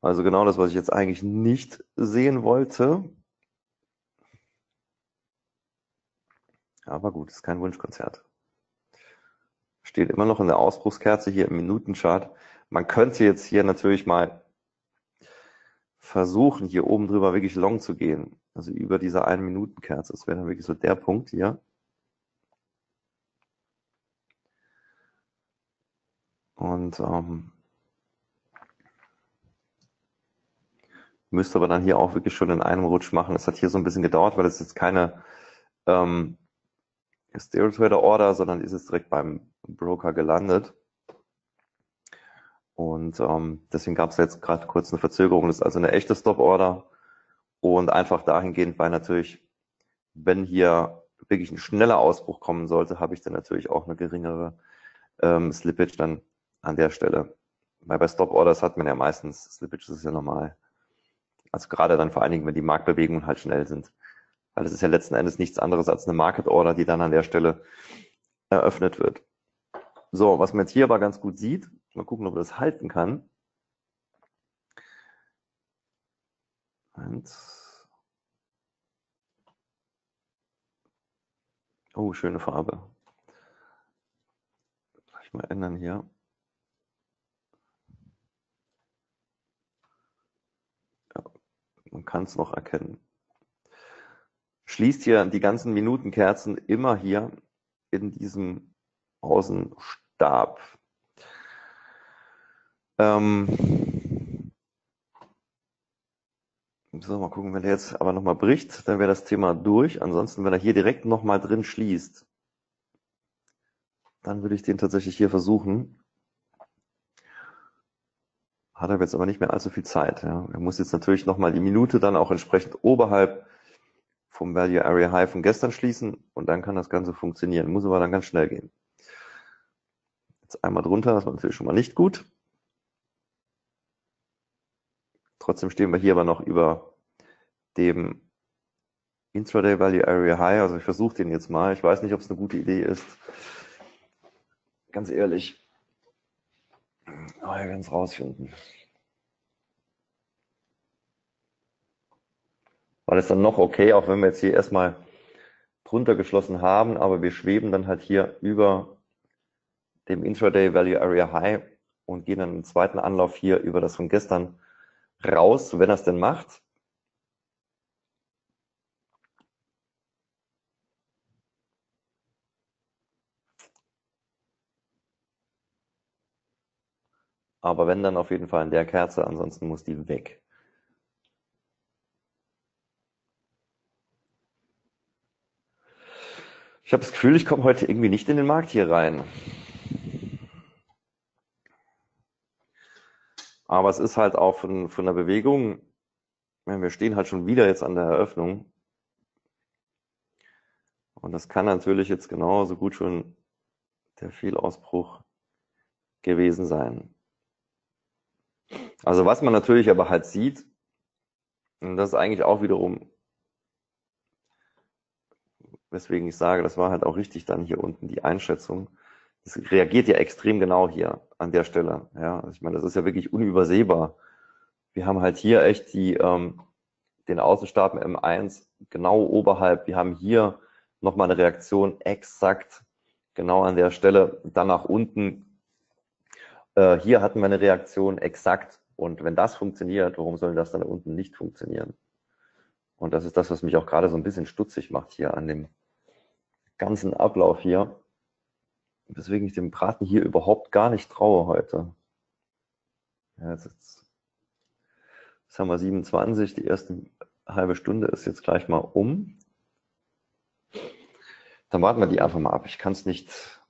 Also genau das, was ich jetzt eigentlich nicht sehen wollte. Aber gut, ist kein Wunschkonzert. Steht immer noch in der Ausbruchskerze hier im Minutenchart. Man könnte jetzt hier natürlich mal versuchen, hier oben drüber wirklich long zu gehen. Also über diese 1 Minuten Kerze. Das wäre dann wirklich so der Punkt hier. Und ähm, müsste aber dann hier auch wirklich schon in einem Rutsch machen. Es hat hier so ein bisschen gedauert, weil es jetzt keine ähm, Stereo Trader Order, sondern ist es direkt beim Broker gelandet. Und ähm, deswegen gab es jetzt gerade kurz eine Verzögerung. Das ist also eine echte Stop-Order. Und einfach dahingehend, weil natürlich, wenn hier wirklich ein schneller Ausbruch kommen sollte, habe ich dann natürlich auch eine geringere ähm, Slippage dann an der Stelle. Weil bei Stop-Orders hat man ja meistens, Slippage ist ja normal. Also gerade dann vor allen Dingen, wenn die Marktbewegungen halt schnell sind. Weil es ist ja letzten Endes nichts anderes als eine Market Order, die dann an der Stelle eröffnet wird. So, was man jetzt hier aber ganz gut sieht, mal gucken, ob das halten kann. Eins. Oh, schöne Farbe. Ich mal ändern hier. Ja, man kann es noch erkennen. Schließt hier die ganzen Minutenkerzen immer hier in diesem Außenstich Stab. Ähm, so, mal gucken, wenn er jetzt aber nochmal bricht, dann wäre das Thema durch. Ansonsten, wenn er hier direkt nochmal drin schließt, dann würde ich den tatsächlich hier versuchen. Hat er jetzt aber nicht mehr allzu viel Zeit. Ja. Er muss jetzt natürlich nochmal die Minute dann auch entsprechend oberhalb vom Value Area High von gestern schließen und dann kann das Ganze funktionieren. Muss aber dann ganz schnell gehen. Jetzt einmal drunter, das war natürlich schon mal nicht gut. Trotzdem stehen wir hier aber noch über dem Intraday Value Area High. Also ich versuche den jetzt mal. Ich weiß nicht, ob es eine gute Idee ist. Ganz ehrlich. Aber wir werden es rausfinden. War das dann noch okay, auch wenn wir jetzt hier erstmal drunter geschlossen haben, aber wir schweben dann halt hier über dem Intraday Value Area High und gehen dann im zweiten Anlauf hier über das von gestern raus, wenn er es denn macht. Aber wenn dann auf jeden Fall in der Kerze, ansonsten muss die weg. habe das Gefühl, ich komme heute irgendwie nicht in den Markt hier rein. Aber es ist halt auch von, von der Bewegung, wir stehen halt schon wieder jetzt an der Eröffnung. Und das kann natürlich jetzt genauso gut schon der Fehlausbruch gewesen sein. Also was man natürlich aber halt sieht, und das ist eigentlich auch wiederum, weswegen ich sage, das war halt auch richtig dann hier unten die Einschätzung. Es reagiert ja extrem genau hier an der Stelle. Ja, also ich meine, das ist ja wirklich unübersehbar. Wir haben halt hier echt die, ähm, den Außenstab M1 genau oberhalb. Wir haben hier nochmal eine Reaktion exakt genau an der Stelle. Dann nach unten. Äh, hier hatten wir eine Reaktion exakt. Und wenn das funktioniert, warum soll das dann da unten nicht funktionieren? Und das ist das, was mich auch gerade so ein bisschen stutzig macht hier an dem ganzen Ablauf hier. Weswegen ich dem Braten hier überhaupt gar nicht traue heute. Ja, jetzt, jetzt haben wir 27, die erste halbe Stunde ist jetzt gleich mal um. Dann warten wir die einfach mal ab. Ich kann es nicht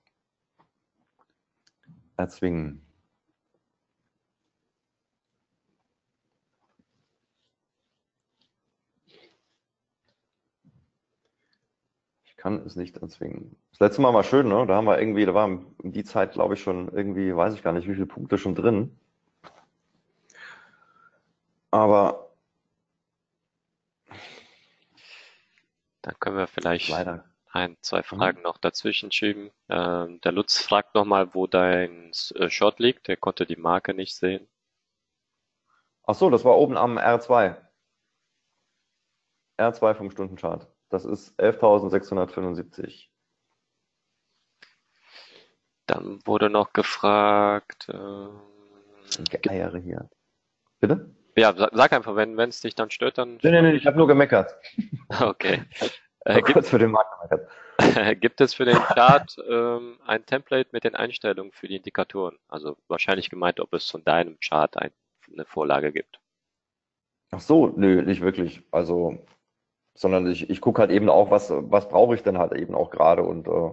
erzwingen. Ich kann es nicht erzwingen. Das letzte Mal war schön, ne? Da haben wir irgendwie, da war um die Zeit, glaube ich, schon irgendwie, weiß ich gar nicht, wie viele Punkte schon drin. Aber dann können wir vielleicht leider ein, zwei mhm. Fragen noch dazwischen schieben. Ähm, der Lutz fragt nochmal, wo dein äh, Shot liegt. Der konnte die Marke nicht sehen. Ach so, das war oben am R2. R2 vom Stundenchart. Das ist 11.675. Dann wurde noch gefragt. Äh, Geiere hier. Bitte? Ja, sag einfach, wenn es dich dann stört, dann. Nee, nee, nee, ich habe nur gemeckert. Okay. Äh, gibt, für den Markt gibt es für den Chart ähm, ein Template mit den Einstellungen für die Indikatoren? Also wahrscheinlich gemeint, ob es von deinem Chart ein, eine Vorlage gibt. Ach so, nö, nicht wirklich. Also, sondern ich, ich gucke halt eben auch, was, was brauche ich denn halt eben auch gerade und äh,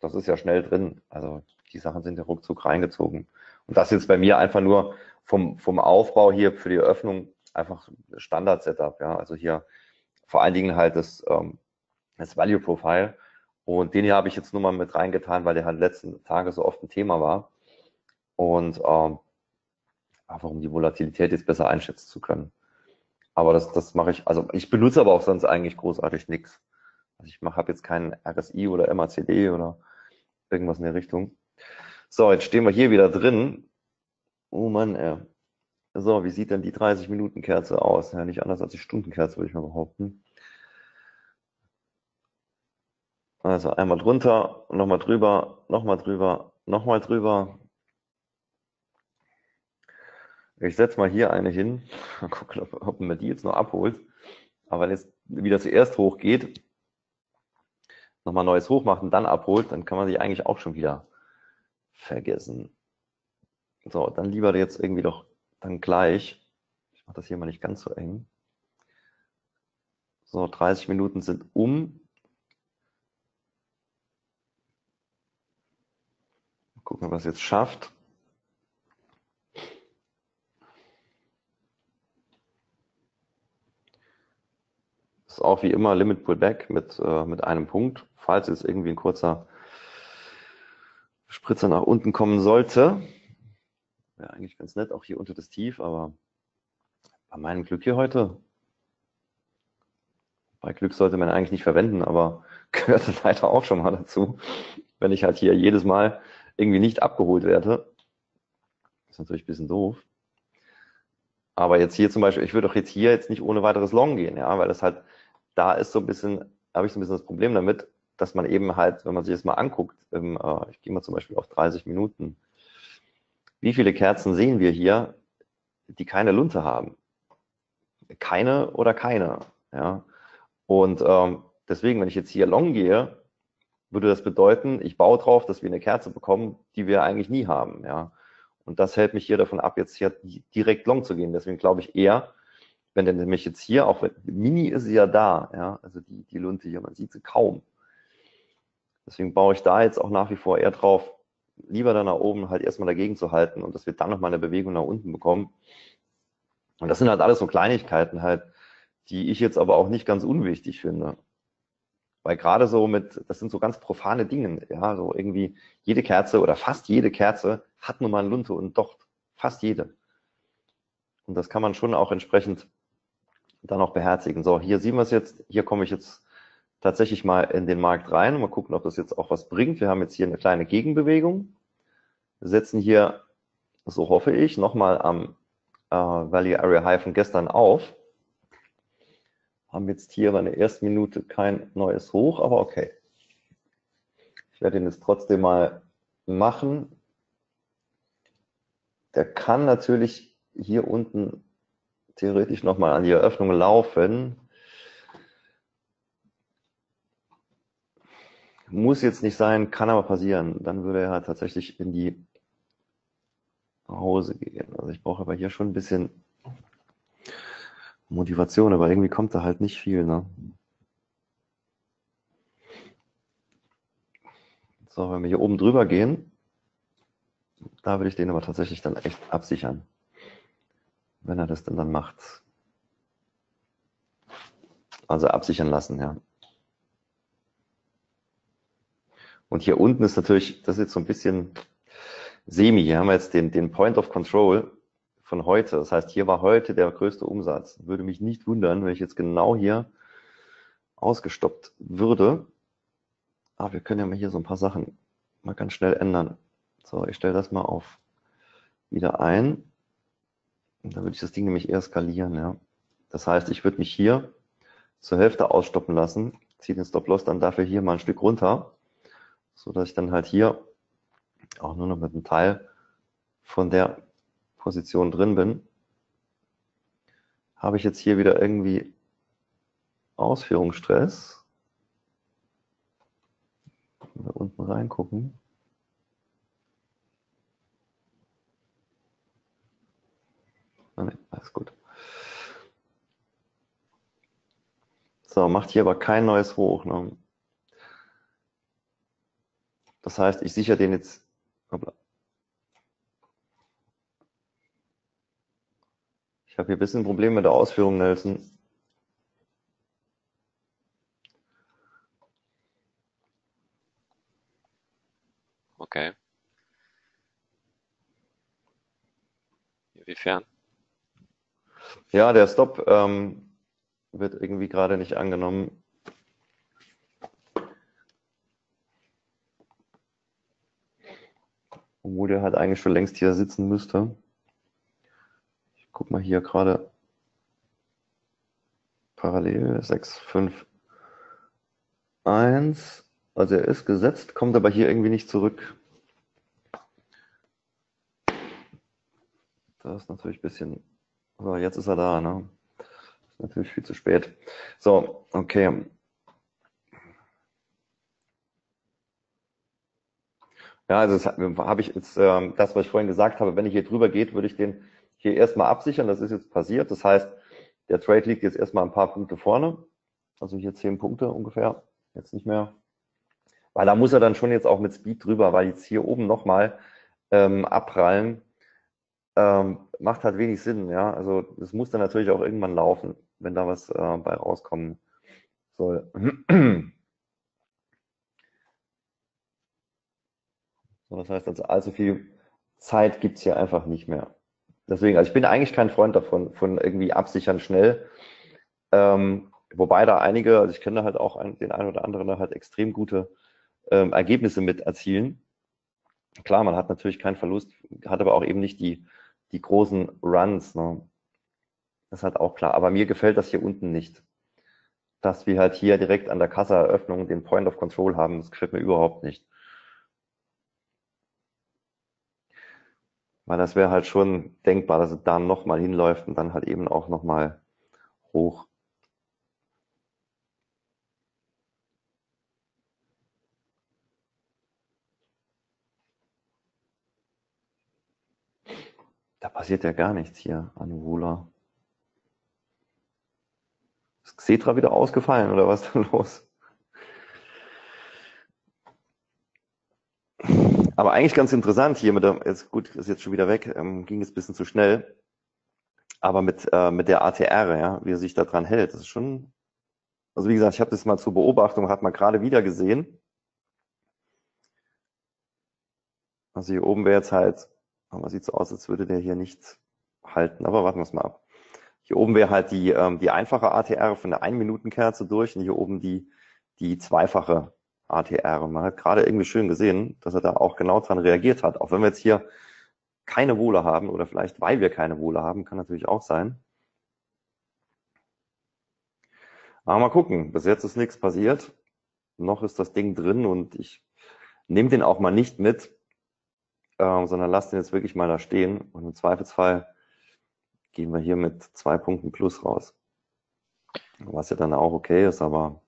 das ist ja schnell drin. Also die Sachen sind ja ruckzuck reingezogen. Und das jetzt bei mir einfach nur vom, vom Aufbau hier für die Eröffnung einfach Standard-Setup, ja. Also hier vor allen Dingen halt das ähm, das Value Profile. Und den hier habe ich jetzt nur mal mit reingetan, weil der halt letzten Tage so oft ein Thema war. Und ähm, einfach um die Volatilität jetzt besser einschätzen zu können. Aber das, das mache ich, also ich benutze aber auch sonst eigentlich großartig nichts. Also ich habe jetzt keinen RSI oder MACD oder irgendwas in der Richtung. So, jetzt stehen wir hier wieder drin. Oh Mann, ey. So, wie sieht denn die 30-Minuten-Kerze aus? Ja, nicht anders als die Stundenkerze, würde ich mal behaupten. Also einmal drunter, nochmal drüber, nochmal drüber, nochmal drüber. Ich setze mal hier eine hin. Mal gucken, ob, ob man die jetzt noch abholt. Aber wenn es wieder zuerst hochgeht, nochmal neues hoch macht und dann abholt, dann kann man sich eigentlich auch schon wieder vergessen. So, dann lieber jetzt irgendwie doch dann gleich. Ich mache das hier mal nicht ganz so eng. So, 30 Minuten sind um. Gucken, was jetzt schafft. Ist auch wie immer Limit Pullback mit, äh, mit einem Punkt. Falls jetzt irgendwie ein kurzer Spritzer nach unten kommen sollte, wäre eigentlich ganz nett, auch hier unter das Tief, aber bei meinem Glück hier heute, bei Glück sollte man eigentlich nicht verwenden, aber gehört leider auch schon mal dazu, wenn ich halt hier jedes Mal irgendwie nicht abgeholt werde. Ist natürlich ein bisschen doof. Aber jetzt hier zum Beispiel, ich würde doch jetzt hier jetzt nicht ohne weiteres Long gehen, ja, weil das halt, da ist so ein bisschen, habe ich so ein bisschen das Problem damit, dass man eben halt, wenn man sich das mal anguckt, im, äh, ich gehe mal zum Beispiel auf 30 Minuten, wie viele Kerzen sehen wir hier, die keine Lunte haben? Keine oder keine, ja. Und ähm, deswegen, wenn ich jetzt hier long gehe, würde das bedeuten, ich baue drauf, dass wir eine Kerze bekommen, die wir eigentlich nie haben, ja. Und das hält mich hier davon ab, jetzt hier direkt long zu gehen. Deswegen glaube ich eher, wenn denn nämlich jetzt hier, auch wenn, Mini ist ja da, ja, also die, die Lunte hier, man sieht sie kaum. Deswegen baue ich da jetzt auch nach wie vor eher drauf, lieber dann nach oben halt erstmal dagegen zu halten und dass wir dann nochmal eine Bewegung nach unten bekommen. Und das sind halt alles so Kleinigkeiten halt, die ich jetzt aber auch nicht ganz unwichtig finde. Weil gerade so mit, das sind so ganz profane Dinge, ja, so irgendwie jede Kerze oder fast jede Kerze hat nun mal einen Lunte und Docht. Fast jede. Und das kann man schon auch entsprechend dann auch beherzigen. So, hier sehen wir es jetzt, hier komme ich jetzt tatsächlich mal in den Markt rein und mal gucken, ob das jetzt auch was bringt. Wir haben jetzt hier eine kleine Gegenbewegung. Wir setzen hier, so hoffe ich, nochmal am äh, Value Area High von gestern auf. Haben jetzt hier bei der ersten Minute kein neues Hoch, aber okay. Ich werde ihn jetzt trotzdem mal machen. Der kann natürlich hier unten theoretisch nochmal an die Eröffnung laufen. Muss jetzt nicht sein, kann aber passieren. Dann würde er tatsächlich in die Hause gehen. Also ich brauche aber hier schon ein bisschen Motivation, aber irgendwie kommt da halt nicht viel. Ne? So, wenn wir hier oben drüber gehen, da würde ich den aber tatsächlich dann echt absichern, wenn er das denn dann macht. Also absichern lassen, ja. Und hier unten ist natürlich, das ist jetzt so ein bisschen semi. Hier haben wir jetzt den, den Point of Control von heute. Das heißt, hier war heute der größte Umsatz. Würde mich nicht wundern, wenn ich jetzt genau hier ausgestoppt würde. Aber wir können ja mal hier so ein paar Sachen mal ganz schnell ändern. So, ich stelle das mal auf wieder ein. Dann würde ich das Ding nämlich eher skalieren. Ja. Das heißt, ich würde mich hier zur Hälfte ausstoppen lassen, ziehe den Stop-Loss dann dafür hier mal ein Stück runter so dass ich dann halt hier auch nur noch mit einem Teil von der Position drin bin. Habe ich jetzt hier wieder irgendwie Ausführungsstress. Da unten reingucken. Ah, nee, alles gut. So, macht hier aber kein neues Hoch. Ne? Das heißt, ich sichere den jetzt. Ich habe hier ein bisschen Probleme mit der Ausführung, Nelson. Okay. Inwiefern? Ja, der Stop ähm, wird irgendwie gerade nicht angenommen. Obwohl der halt eigentlich schon längst hier sitzen müsste. Ich guck mal hier gerade parallel 6, 5, 1. Also er ist gesetzt, kommt aber hier irgendwie nicht zurück. Das ist natürlich ein bisschen. So, jetzt ist er da, ne? Ist natürlich viel zu spät. So, okay. Ja, also habe ich jetzt, ähm, das, was ich vorhin gesagt habe, wenn ich hier drüber geht, würde ich den hier erstmal absichern. Das ist jetzt passiert. Das heißt, der Trade liegt jetzt erstmal ein paar Punkte vorne. Also hier zehn Punkte ungefähr. Jetzt nicht mehr. Weil da muss er dann schon jetzt auch mit Speed drüber, weil jetzt hier oben nochmal ähm, abprallen, ähm, macht halt wenig Sinn. Ja, also das muss dann natürlich auch irgendwann laufen, wenn da was äh, bei rauskommen soll. Das heißt also, allzu viel Zeit gibt's hier einfach nicht mehr. Deswegen, also ich bin eigentlich kein Freund davon, von irgendwie absichern schnell. Ähm, wobei da einige, also ich kenne halt auch einen, den einen oder anderen, da halt extrem gute ähm, Ergebnisse mit erzielen. Klar, man hat natürlich keinen Verlust, hat aber auch eben nicht die, die großen Runs. Ne? Das ist halt auch klar. Aber mir gefällt das hier unten nicht. Dass wir halt hier direkt an der Kassaeröffnung den Point of Control haben, das gefällt mir überhaupt nicht. Weil das wäre halt schon denkbar, dass es da nochmal hinläuft und dann halt eben auch nochmal hoch. Da passiert ja gar nichts hier an Ruler. Ist Xetra wieder ausgefallen oder was ist da los? Aber eigentlich ganz interessant hier mit der, jetzt gut, ist jetzt schon wieder weg, ähm, ging jetzt ein bisschen zu schnell. Aber mit, äh, mit der ATR, ja, wie er sich da dran hält, das ist schon, also wie gesagt, ich habe das mal zur Beobachtung, hat man gerade wieder gesehen. Also hier oben wäre jetzt halt, aber sieht so aus, als würde der hier nichts halten, aber warten wir es mal ab. Hier oben wäre halt die, ähm, die einfache ATR von der 1-Minuten-Kerze durch und hier oben die, die zweifache ATR. Und man hat gerade irgendwie schön gesehen, dass er da auch genau dran reagiert hat. Auch wenn wir jetzt hier keine Wohle haben oder vielleicht weil wir keine Wohle haben, kann natürlich auch sein. Aber mal gucken, bis jetzt ist nichts passiert. Noch ist das Ding drin und ich nehme den auch mal nicht mit, äh, sondern lasse den jetzt wirklich mal da stehen und im Zweifelsfall gehen wir hier mit zwei Punkten plus raus. Was ja dann auch okay ist, aber.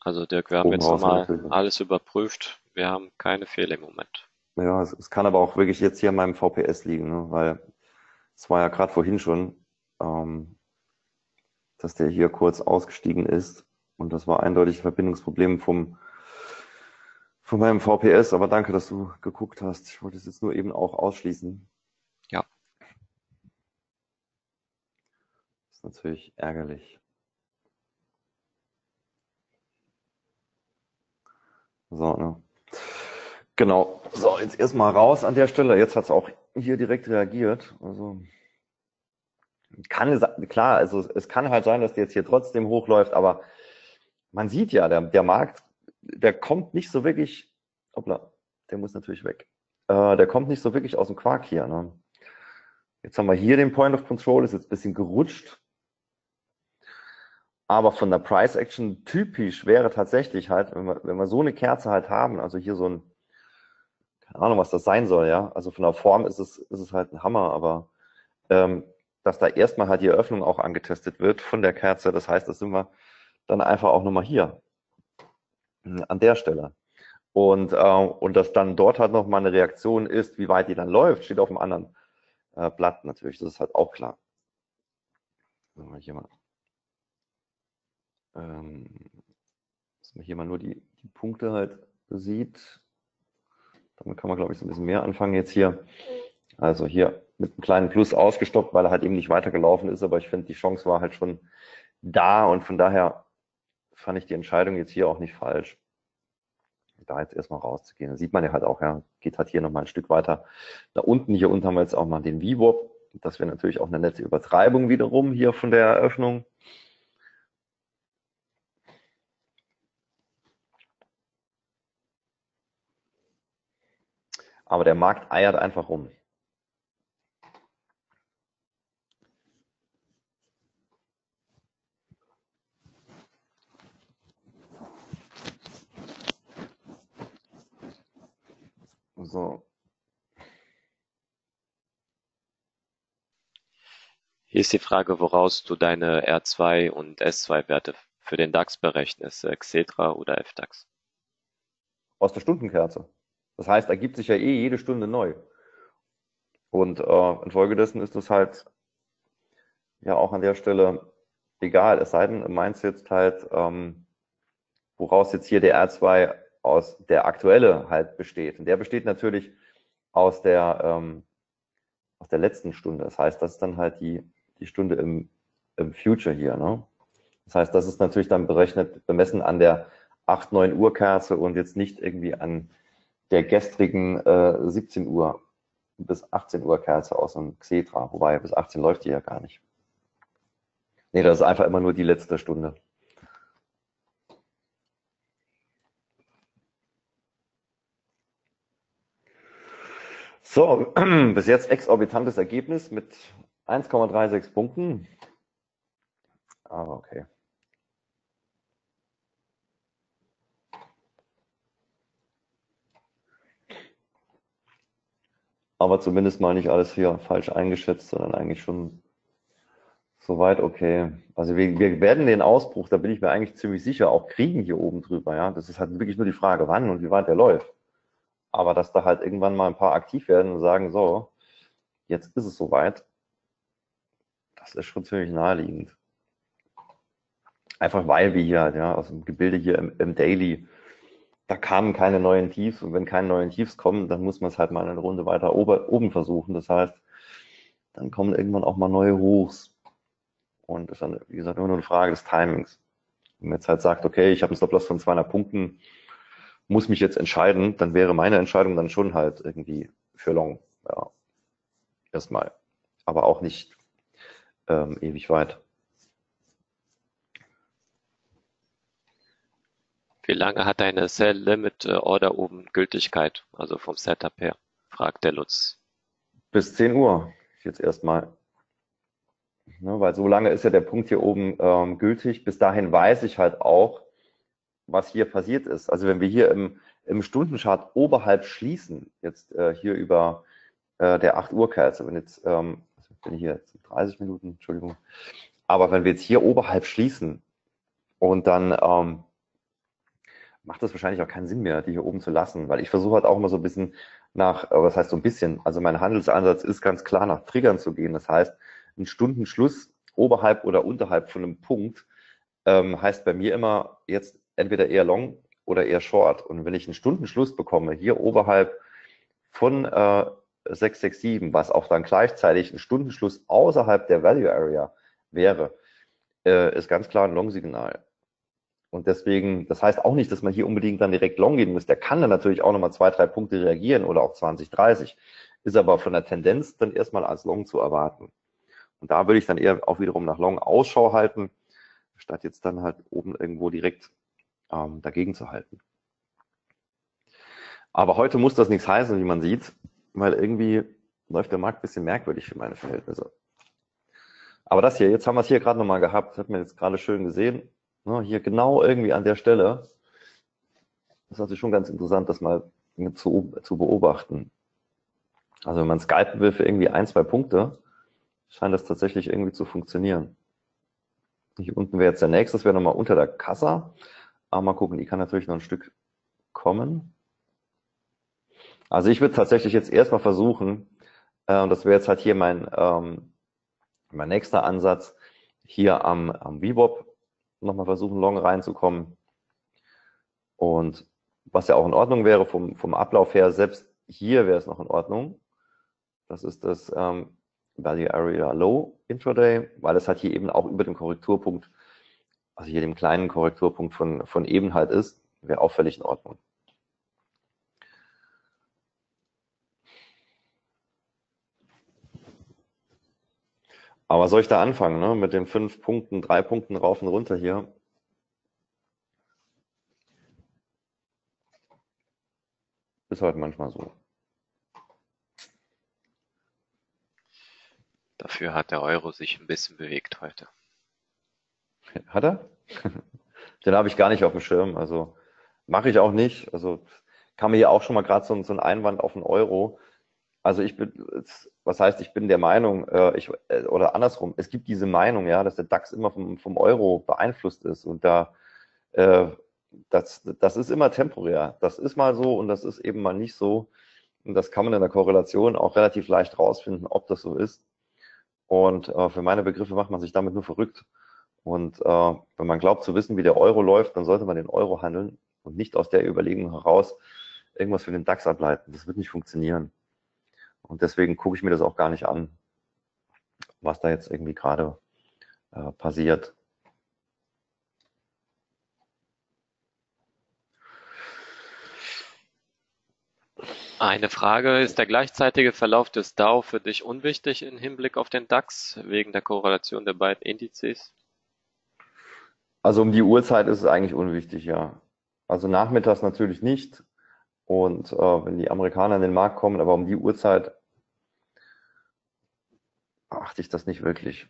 Also Dirk, wir haben jetzt nochmal alles überprüft. Wir haben keine Fehler im Moment. Ja, es, es, kann aber auch wirklich jetzt hier an meinem VPS liegen, ne? weil es war ja gerade vorhin schon, ähm, dass der hier kurz ausgestiegen ist und das war eindeutig ein Verbindungsproblem vom, von meinem VPS, aber danke, dass du geguckt hast. Ich wollte es jetzt nur eben auch ausschließen. natürlich ärgerlich. So, ne? Genau. So, jetzt erstmal raus an der Stelle. Jetzt hat es auch hier direkt reagiert. Also kann klar, also es kann halt sein, dass der jetzt hier trotzdem hochläuft, aber man sieht ja, der, der Markt, der kommt nicht so wirklich, hoppla, der muss natürlich weg. Äh, der kommt nicht so wirklich aus dem Quark hier. Ne? Jetzt haben wir hier den Point of Control, ist jetzt ein bisschen gerutscht. Aber von der Price Action typisch wäre tatsächlich halt, wenn wir, wenn wir so eine Kerze halt haben, also hier so ein, keine Ahnung, was das sein soll, ja. Also von der Form ist es, ist es halt ein Hammer, aber ähm, dass da erstmal halt die Öffnung auch angetestet wird von der Kerze, das heißt, das sind wir dann einfach auch nochmal hier an der Stelle. Und, äh, und dass dann dort halt nochmal eine Reaktion ist, wie weit die dann läuft, steht auf dem anderen äh, Blatt natürlich. Das ist halt auch klar. Hier mal ähm, dass man hier mal nur die, die Punkte halt sieht. Damit kann man, glaube ich, so ein bisschen mehr anfangen jetzt hier. Also hier mit einem kleinen Plus ausgestoppt, weil er halt eben nicht weitergelaufen ist, aber ich finde, die Chance war halt schon da und von daher fand ich die Entscheidung jetzt hier auch nicht falsch, da jetzt erstmal rauszugehen. Da sieht man ja halt auch, ja, geht halt hier nochmal ein Stück weiter da unten. Hier unten haben wir jetzt auch mal den V-Wop. Das wäre natürlich auch eine nette Übertreibung wiederum hier von der Eröffnung. Aber der Markt eiert einfach rum. So. Hier ist die Frage, woraus du deine R2 und S2-Werte für den DAX berechnest, Xetra oder FDAX? Aus der Stundenkerze. Das heißt, ergibt sich ja eh jede Stunde neu. Und äh, infolgedessen ist es halt ja auch an der Stelle egal, es sei denn, du meinst jetzt halt, ähm, woraus jetzt hier der R2 aus der aktuelle halt besteht. Und der besteht natürlich aus der, ähm, aus der letzten Stunde. Das heißt, das ist dann halt die, die Stunde im, im Future hier. Ne? Das heißt, das ist natürlich dann berechnet, bemessen an der 8, 9 Uhr Kerze und jetzt nicht irgendwie an der gestrigen äh, 17 Uhr bis 18 Uhr Kerze aus dem Xetra, wobei bis 18 läuft die ja gar nicht. Nee, das ist einfach immer nur die letzte Stunde. So, bis jetzt exorbitantes Ergebnis mit 1,36 Punkten. Aber okay. aber zumindest mal nicht alles hier falsch eingeschätzt, sondern eigentlich schon soweit okay. Also wir, wir werden den Ausbruch, da bin ich mir eigentlich ziemlich sicher, auch kriegen hier oben drüber. Ja, das ist halt wirklich nur die Frage, wann und wie weit der läuft. Aber dass da halt irgendwann mal ein paar aktiv werden und sagen, so, jetzt ist es soweit, das ist schon ziemlich naheliegend. Einfach weil wir hier halt, ja, aus dem Gebilde hier im, im Daily da kamen keine neuen Tiefs und wenn keine neuen Tiefs kommen, dann muss man es halt mal eine Runde weiter oben versuchen. Das heißt, dann kommen irgendwann auch mal neue Hochs. Und das ist dann, wie gesagt, immer nur eine Frage des Timings. Wenn man jetzt halt sagt, okay, ich habe einen Stop-Loss von 200 Punkten, muss mich jetzt entscheiden, dann wäre meine Entscheidung dann schon halt irgendwie für Long. Ja, erstmal. Aber auch nicht ähm, ewig weit. Wie lange hat deine Sell Limit äh, Order oben Gültigkeit, also vom Setup her? fragt der Lutz. Bis 10 Uhr jetzt erstmal. Ne, weil so lange ist ja der Punkt hier oben ähm, gültig. Bis dahin weiß ich halt auch, was hier passiert ist. Also wenn wir hier im, im Stundenchart oberhalb schließen, jetzt äh, hier über äh, der 8 Uhr Kerze, wenn jetzt, ähm, bin ich hier jetzt 30 Minuten, Entschuldigung, aber wenn wir jetzt hier oberhalb schließen und dann ähm, macht das wahrscheinlich auch keinen Sinn mehr, die hier oben zu lassen, weil ich versuche halt auch immer so ein bisschen nach, äh, was heißt so ein bisschen, also mein Handelsansatz ist ganz klar nach Triggern zu gehen. Das heißt, ein Stundenschluss oberhalb oder unterhalb von einem Punkt ähm, heißt bei mir immer jetzt entweder eher long oder eher short. Und wenn ich einen Stundenschluss bekomme, hier oberhalb von äh, 667, was auch dann gleichzeitig ein Stundenschluss außerhalb der Value Area wäre, äh, ist ganz klar ein Long-Signal. Und deswegen, das heißt auch nicht, dass man hier unbedingt dann direkt long gehen muss. Der kann dann natürlich auch nochmal zwei, drei Punkte reagieren oder auch 20, 30. Ist aber von der Tendenz dann erstmal als long zu erwarten. Und da würde ich dann eher auch wiederum nach long Ausschau halten, statt jetzt dann halt oben irgendwo direkt ähm, dagegen zu halten. Aber heute muss das nichts heißen, wie man sieht, weil irgendwie läuft der Markt ein bisschen merkwürdig für meine Verhältnisse. Aber das hier, jetzt haben wir es hier gerade nochmal gehabt, hat man jetzt gerade schön gesehen. Ne, hier genau irgendwie an der Stelle. Das ist natürlich schon ganz interessant, das mal zu, zu beobachten. Also wenn man skypen will für irgendwie ein, zwei Punkte, scheint das tatsächlich irgendwie zu funktionieren. Hier unten wäre jetzt der nächste, das wäre nochmal unter der Kassa. Aber mal gucken, die kann natürlich noch ein Stück kommen. Also ich würde tatsächlich jetzt erstmal versuchen, äh, und das wäre jetzt halt hier mein, ähm, mein nächster Ansatz, hier am, am VBOB nochmal versuchen, long reinzukommen. Und was ja auch in Ordnung wäre vom, vom Ablauf her, selbst hier wäre es noch in Ordnung. Das ist das ähm, Value Area Low Intraday, weil es halt hier eben auch über dem Korrekturpunkt, also hier dem kleinen Korrekturpunkt von, von eben halt ist, wäre auch völlig in Ordnung. Aber soll ich da anfangen, ne? mit den fünf Punkten, drei Punkten rauf und runter hier? Ist halt manchmal so. Dafür hat der Euro sich ein bisschen bewegt heute. Hat er? Den habe ich gar nicht auf dem Schirm. Also mache ich auch nicht. Also kam mir hier auch schon mal gerade so, so ein Einwand auf den Euro. Also ich bin, was heißt, ich bin der Meinung, äh, ich, äh, oder andersrum, es gibt diese Meinung, ja, dass der DAX immer vom, vom Euro beeinflusst ist und da, äh, das, das ist immer temporär. Das ist mal so und das ist eben mal nicht so. Und das kann man in der Korrelation auch relativ leicht rausfinden, ob das so ist. Und äh, für meine Begriffe macht man sich damit nur verrückt. Und äh, wenn man glaubt zu wissen, wie der Euro läuft, dann sollte man den Euro handeln und nicht aus der Überlegung heraus irgendwas für den DAX ableiten. Das wird nicht funktionieren. Und deswegen gucke ich mir das auch gar nicht an, was da jetzt irgendwie gerade äh, passiert. Eine Frage, ist der gleichzeitige Verlauf des DAO für dich unwichtig im Hinblick auf den DAX wegen der Korrelation der beiden Indizes? Also um die Uhrzeit ist es eigentlich unwichtig, ja. Also nachmittags natürlich nicht. Und äh, wenn die Amerikaner in den Markt kommen, aber um die Uhrzeit achte ich das nicht wirklich.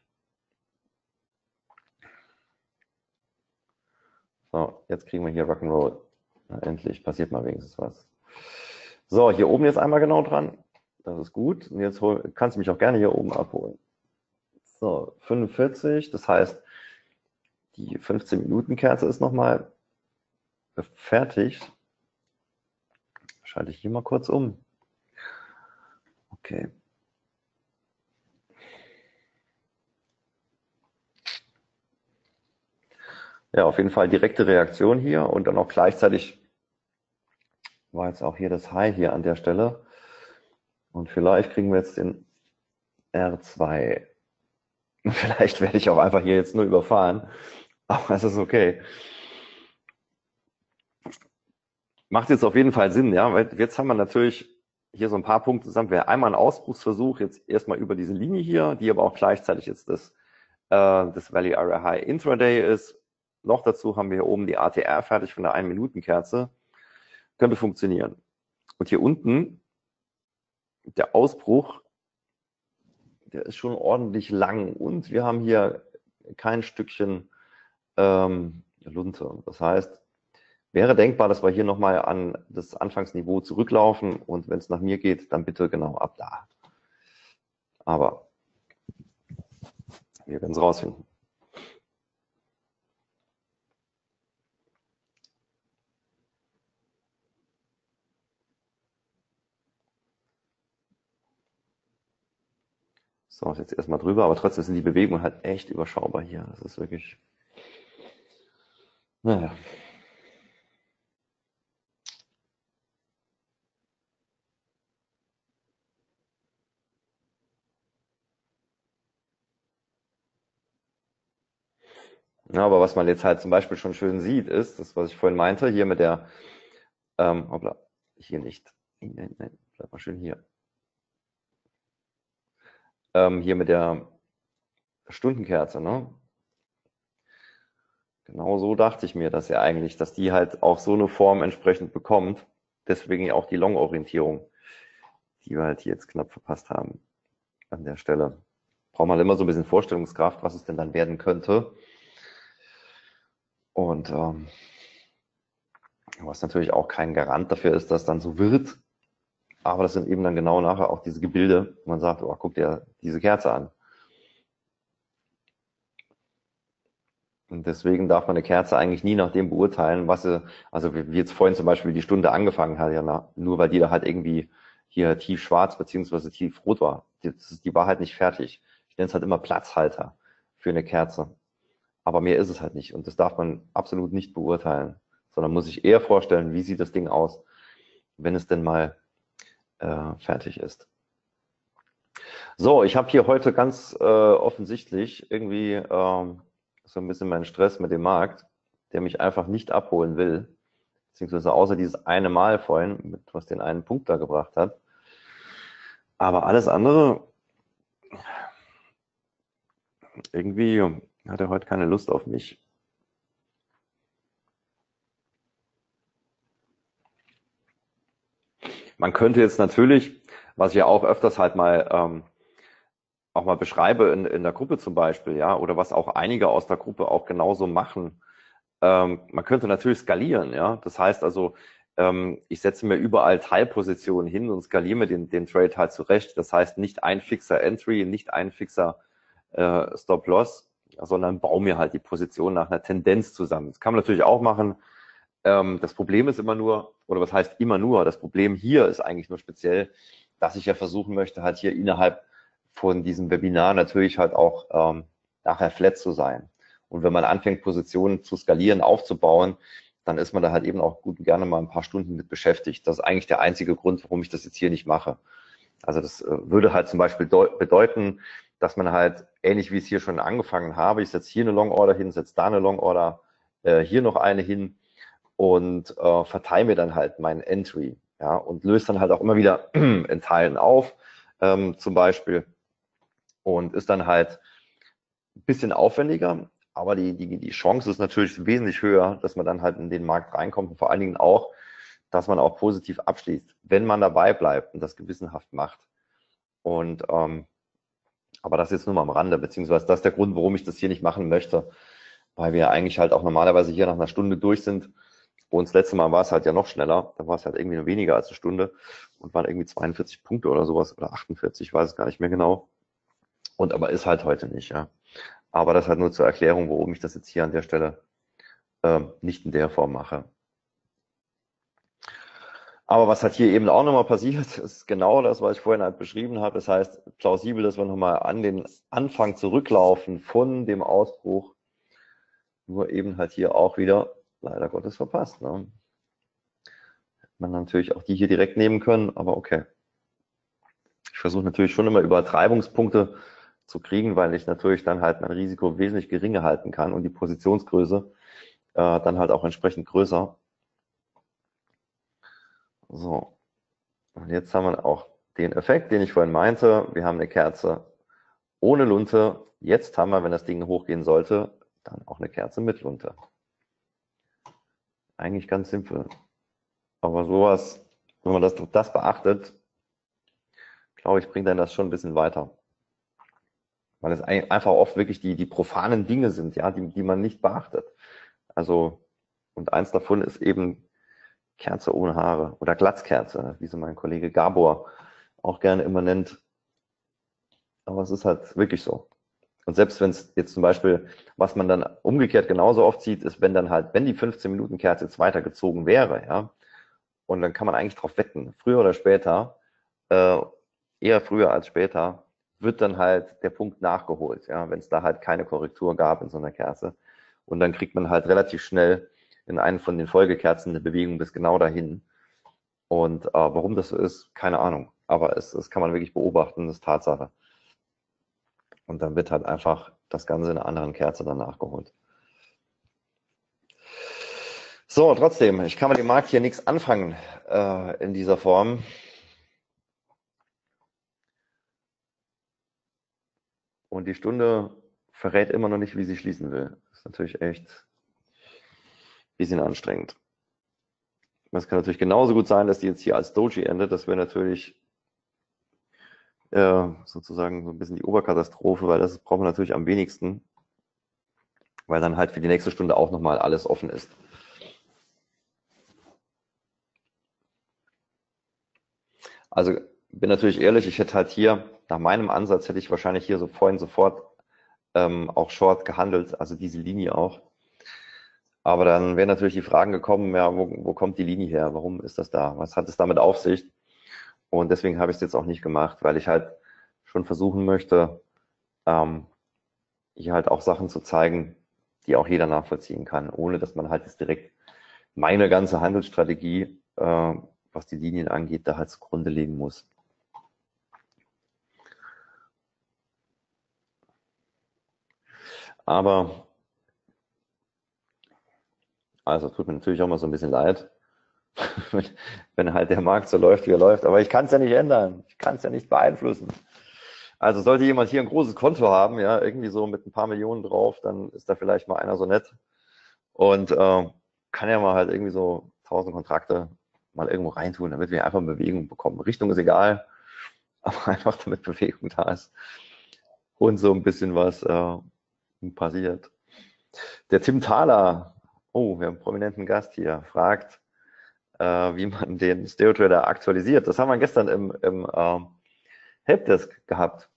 So, jetzt kriegen wir hier Rock'n'Roll. endlich passiert mal wenigstens was. So, hier oben jetzt einmal genau dran. Das ist gut. Und jetzt hol, kannst du mich auch gerne hier oben abholen. So, 45, das heißt, die 15 Minuten Kerze ist nochmal fertig. Schalte ich hier mal kurz um. Okay. Ja, auf jeden Fall direkte Reaktion hier und dann auch gleichzeitig war jetzt auch hier das High hier an der Stelle. Und vielleicht kriegen wir jetzt den R2. Vielleicht werde ich auch einfach hier jetzt nur überfahren. Aber es ist okay. Macht jetzt auf jeden Fall Sinn, ja, weil jetzt haben wir natürlich hier so ein paar Punkte zusammen. Wir einmal einen Ausbruchsversuch jetzt erstmal über diese Linie hier, die aber auch gleichzeitig jetzt das, äh, das Valley Area High Intraday ist. Noch dazu haben wir hier oben die ATR fertig von der 1-Minuten-Kerze. Könnte funktionieren. Und hier unten, der Ausbruch, der ist schon ordentlich lang. Und wir haben hier kein Stückchen ähm, Lunte. Das heißt, wäre denkbar, dass wir hier nochmal an das Anfangsniveau zurücklaufen und wenn es nach mir geht, dann bitte genau ab da. Aber wir werden es rausfinden. So, jetzt erstmal drüber, aber trotzdem sind die Bewegungen halt echt überschaubar hier. Das ist wirklich, naja. Ja, aber was man jetzt halt zum Beispiel schon schön sieht, ist, das, was ich vorhin meinte, hier mit der, ähm, hoppla, hier nicht, nein, nein, bleib mal schön hier. Ähm, hier mit der Stundenkerze, ne? Genau so dachte ich mir das ja eigentlich, dass die halt auch so eine Form entsprechend bekommt. Deswegen auch die Long-Orientierung, die wir halt hier jetzt knapp verpasst haben an der Stelle. Braucht man immer so ein bisschen Vorstellungskraft, was es denn dann werden könnte. Und ähm, was natürlich auch kein Garant dafür ist, dass dann so wird. Aber das sind eben dann genau nachher auch diese Gebilde. Man sagt, oh, guck dir diese Kerze an. Und deswegen darf man eine Kerze eigentlich nie nach dem beurteilen, was sie, also wie jetzt vorhin zum Beispiel die Stunde angefangen hat, ja, na, nur weil die da halt irgendwie hier tief schwarz beziehungsweise tief rot war. Die, die war halt nicht fertig. Ich nenne es halt immer Platzhalter für eine Kerze. Aber mehr ist es halt nicht. Und das darf man absolut nicht beurteilen, sondern muss sich eher vorstellen, wie sieht das Ding aus, wenn es denn mal äh, fertig ist. So, ich habe hier heute ganz äh, offensichtlich irgendwie ähm, so ein bisschen meinen Stress mit dem Markt, der mich einfach nicht abholen will, beziehungsweise außer dieses eine Mal vorhin, was den einen Punkt da gebracht hat. Aber alles andere, irgendwie hat er heute keine Lust auf mich. Man könnte jetzt natürlich, was ich ja auch öfters halt mal ähm, auch mal beschreibe in, in der Gruppe zum Beispiel, ja, oder was auch einige aus der Gruppe auch genauso machen, ähm, man könnte natürlich skalieren, ja. Das heißt also, ähm, ich setze mir überall Teilpositionen hin und skaliere mir den, den Trade halt zurecht. Das heißt nicht ein fixer Entry, nicht ein fixer äh, Stop-Loss, sondern baue mir halt die Position nach einer Tendenz zusammen. Das kann man natürlich auch machen. Ähm, das Problem ist immer nur, oder was heißt immer nur, das Problem hier ist eigentlich nur speziell, dass ich ja versuchen möchte, halt hier innerhalb von diesem Webinar natürlich halt auch ähm, nachher flat zu sein. Und wenn man anfängt, Positionen zu skalieren, aufzubauen, dann ist man da halt eben auch gut und gerne mal ein paar Stunden mit beschäftigt. Das ist eigentlich der einzige Grund, warum ich das jetzt hier nicht mache. Also das äh, würde halt zum Beispiel bedeuten, dass man halt, ähnlich wie ich es hier schon angefangen habe, ich setze hier eine Long Order hin, setze da eine Long Order, äh, hier noch eine hin und äh, verteile mir dann halt mein Entry. Ja, und löse dann halt auch immer wieder in Teilen auf, ähm, zum Beispiel. Und ist dann halt ein bisschen aufwendiger, aber die, die, die Chance ist natürlich wesentlich höher, dass man dann halt in den Markt reinkommt und vor allen Dingen auch, dass man auch positiv abschließt, wenn man dabei bleibt und das gewissenhaft macht. Und ähm, aber das jetzt nur mal am Rande, beziehungsweise das ist der Grund, warum ich das hier nicht machen möchte, weil wir eigentlich halt auch normalerweise hier nach einer Stunde durch sind. Und das letzte Mal war es halt ja noch schneller, da war es halt irgendwie nur weniger als eine Stunde und waren irgendwie 42 Punkte oder sowas oder 48, ich weiß es gar nicht mehr genau. Und aber ist halt heute nicht, ja. Aber das halt nur zur Erklärung, warum ich das jetzt hier an der Stelle äh, nicht in der Form mache. Aber was halt hier eben auch nochmal passiert, ist genau das, was ich vorhin halt beschrieben habe. Das heißt, plausibel, dass wir nochmal an den Anfang zurücklaufen von dem Ausbruch. Nur eben halt hier auch wieder leider Gottes verpasst. Ne? man natürlich auch die hier direkt nehmen können, aber okay. Ich versuche natürlich schon immer Übertreibungspunkte zu kriegen, weil ich natürlich dann halt mein Risiko wesentlich geringer halten kann und die Positionsgröße äh, dann halt auch entsprechend größer. So, und jetzt haben wir auch den Effekt, den ich vorhin meinte. Wir haben eine Kerze ohne Lunte. Jetzt haben wir, wenn das Ding hochgehen sollte, dann auch eine Kerze mit Lunte. Eigentlich ganz simpel. Aber sowas, wenn man das, das beachtet, glaube ich, bringt dann das schon ein bisschen weiter. Weil es einfach oft wirklich die, die profanen Dinge sind, ja, die, die man nicht beachtet. Also, und eins davon ist eben Kerze ohne Haare oder Glatzkerze, wie so mein Kollege Gabor auch gerne immer nennt. Aber es ist halt wirklich so. Und selbst wenn es jetzt zum Beispiel, was man dann umgekehrt genauso oft sieht, ist, wenn dann halt, wenn die 15 Minuten Kerze jetzt weitergezogen wäre, ja, und dann kann man eigentlich darauf wetten, früher oder später, äh, eher früher als später, wird dann halt der Punkt nachgeholt, ja, wenn es da halt keine Korrektur gab in so einer Kerze. Und dann kriegt man halt relativ schnell in einen von den Folgekerzen eine Bewegung bis genau dahin. Und äh, warum das so ist, keine Ahnung. Aber es, das kann man wirklich beobachten, das ist Tatsache. Und dann wird halt einfach das Ganze in einer anderen Kerze dann nachgeholt. So, trotzdem, ich kann mit dem Markt hier nichts anfangen äh, in dieser Form. Und die Stunde verrät immer noch nicht, wie sie schließen will. Das ist natürlich echt ein bisschen anstrengend. Es kann natürlich genauso gut sein, dass die jetzt hier als Doji endet. Das wäre natürlich äh, sozusagen so ein bisschen die Oberkatastrophe, weil das braucht man natürlich am wenigsten, weil dann halt für die nächste Stunde auch nochmal alles offen ist. Also bin natürlich ehrlich, ich hätte halt hier, nach meinem Ansatz hätte ich wahrscheinlich hier so vorhin sofort ähm, auch Short gehandelt, also diese Linie auch. Aber dann wären natürlich die Fragen gekommen, ja, wo, wo kommt die Linie her? Warum ist das da? Was hat es damit auf sich? Und deswegen habe ich es jetzt auch nicht gemacht, weil ich halt schon versuchen möchte, ähm, hier halt auch Sachen zu zeigen, die auch jeder nachvollziehen kann, ohne dass man halt jetzt direkt meine ganze Handelsstrategie, äh, was die Linien angeht, da halt zugrunde legen muss. Aber, also tut mir natürlich auch mal so ein bisschen leid, wenn halt der Markt so läuft, wie er läuft. Aber ich kann es ja nicht ändern. Ich kann es ja nicht beeinflussen. Also sollte jemand hier ein großes Konto haben, ja, irgendwie so mit ein paar Millionen drauf, dann ist da vielleicht mal einer so nett und äh, kann ja mal halt irgendwie so tausend Kontrakte mal irgendwo reintun, damit wir einfach Bewegung bekommen. Richtung ist egal, aber einfach damit Bewegung da ist und so ein bisschen was äh, passiert. Der Tim Thaler, oh, wir haben einen prominenten Gast hier, fragt, äh, wie man den StereoTrader aktualisiert. Das haben wir gestern im, im äh, Helpdesk gehabt.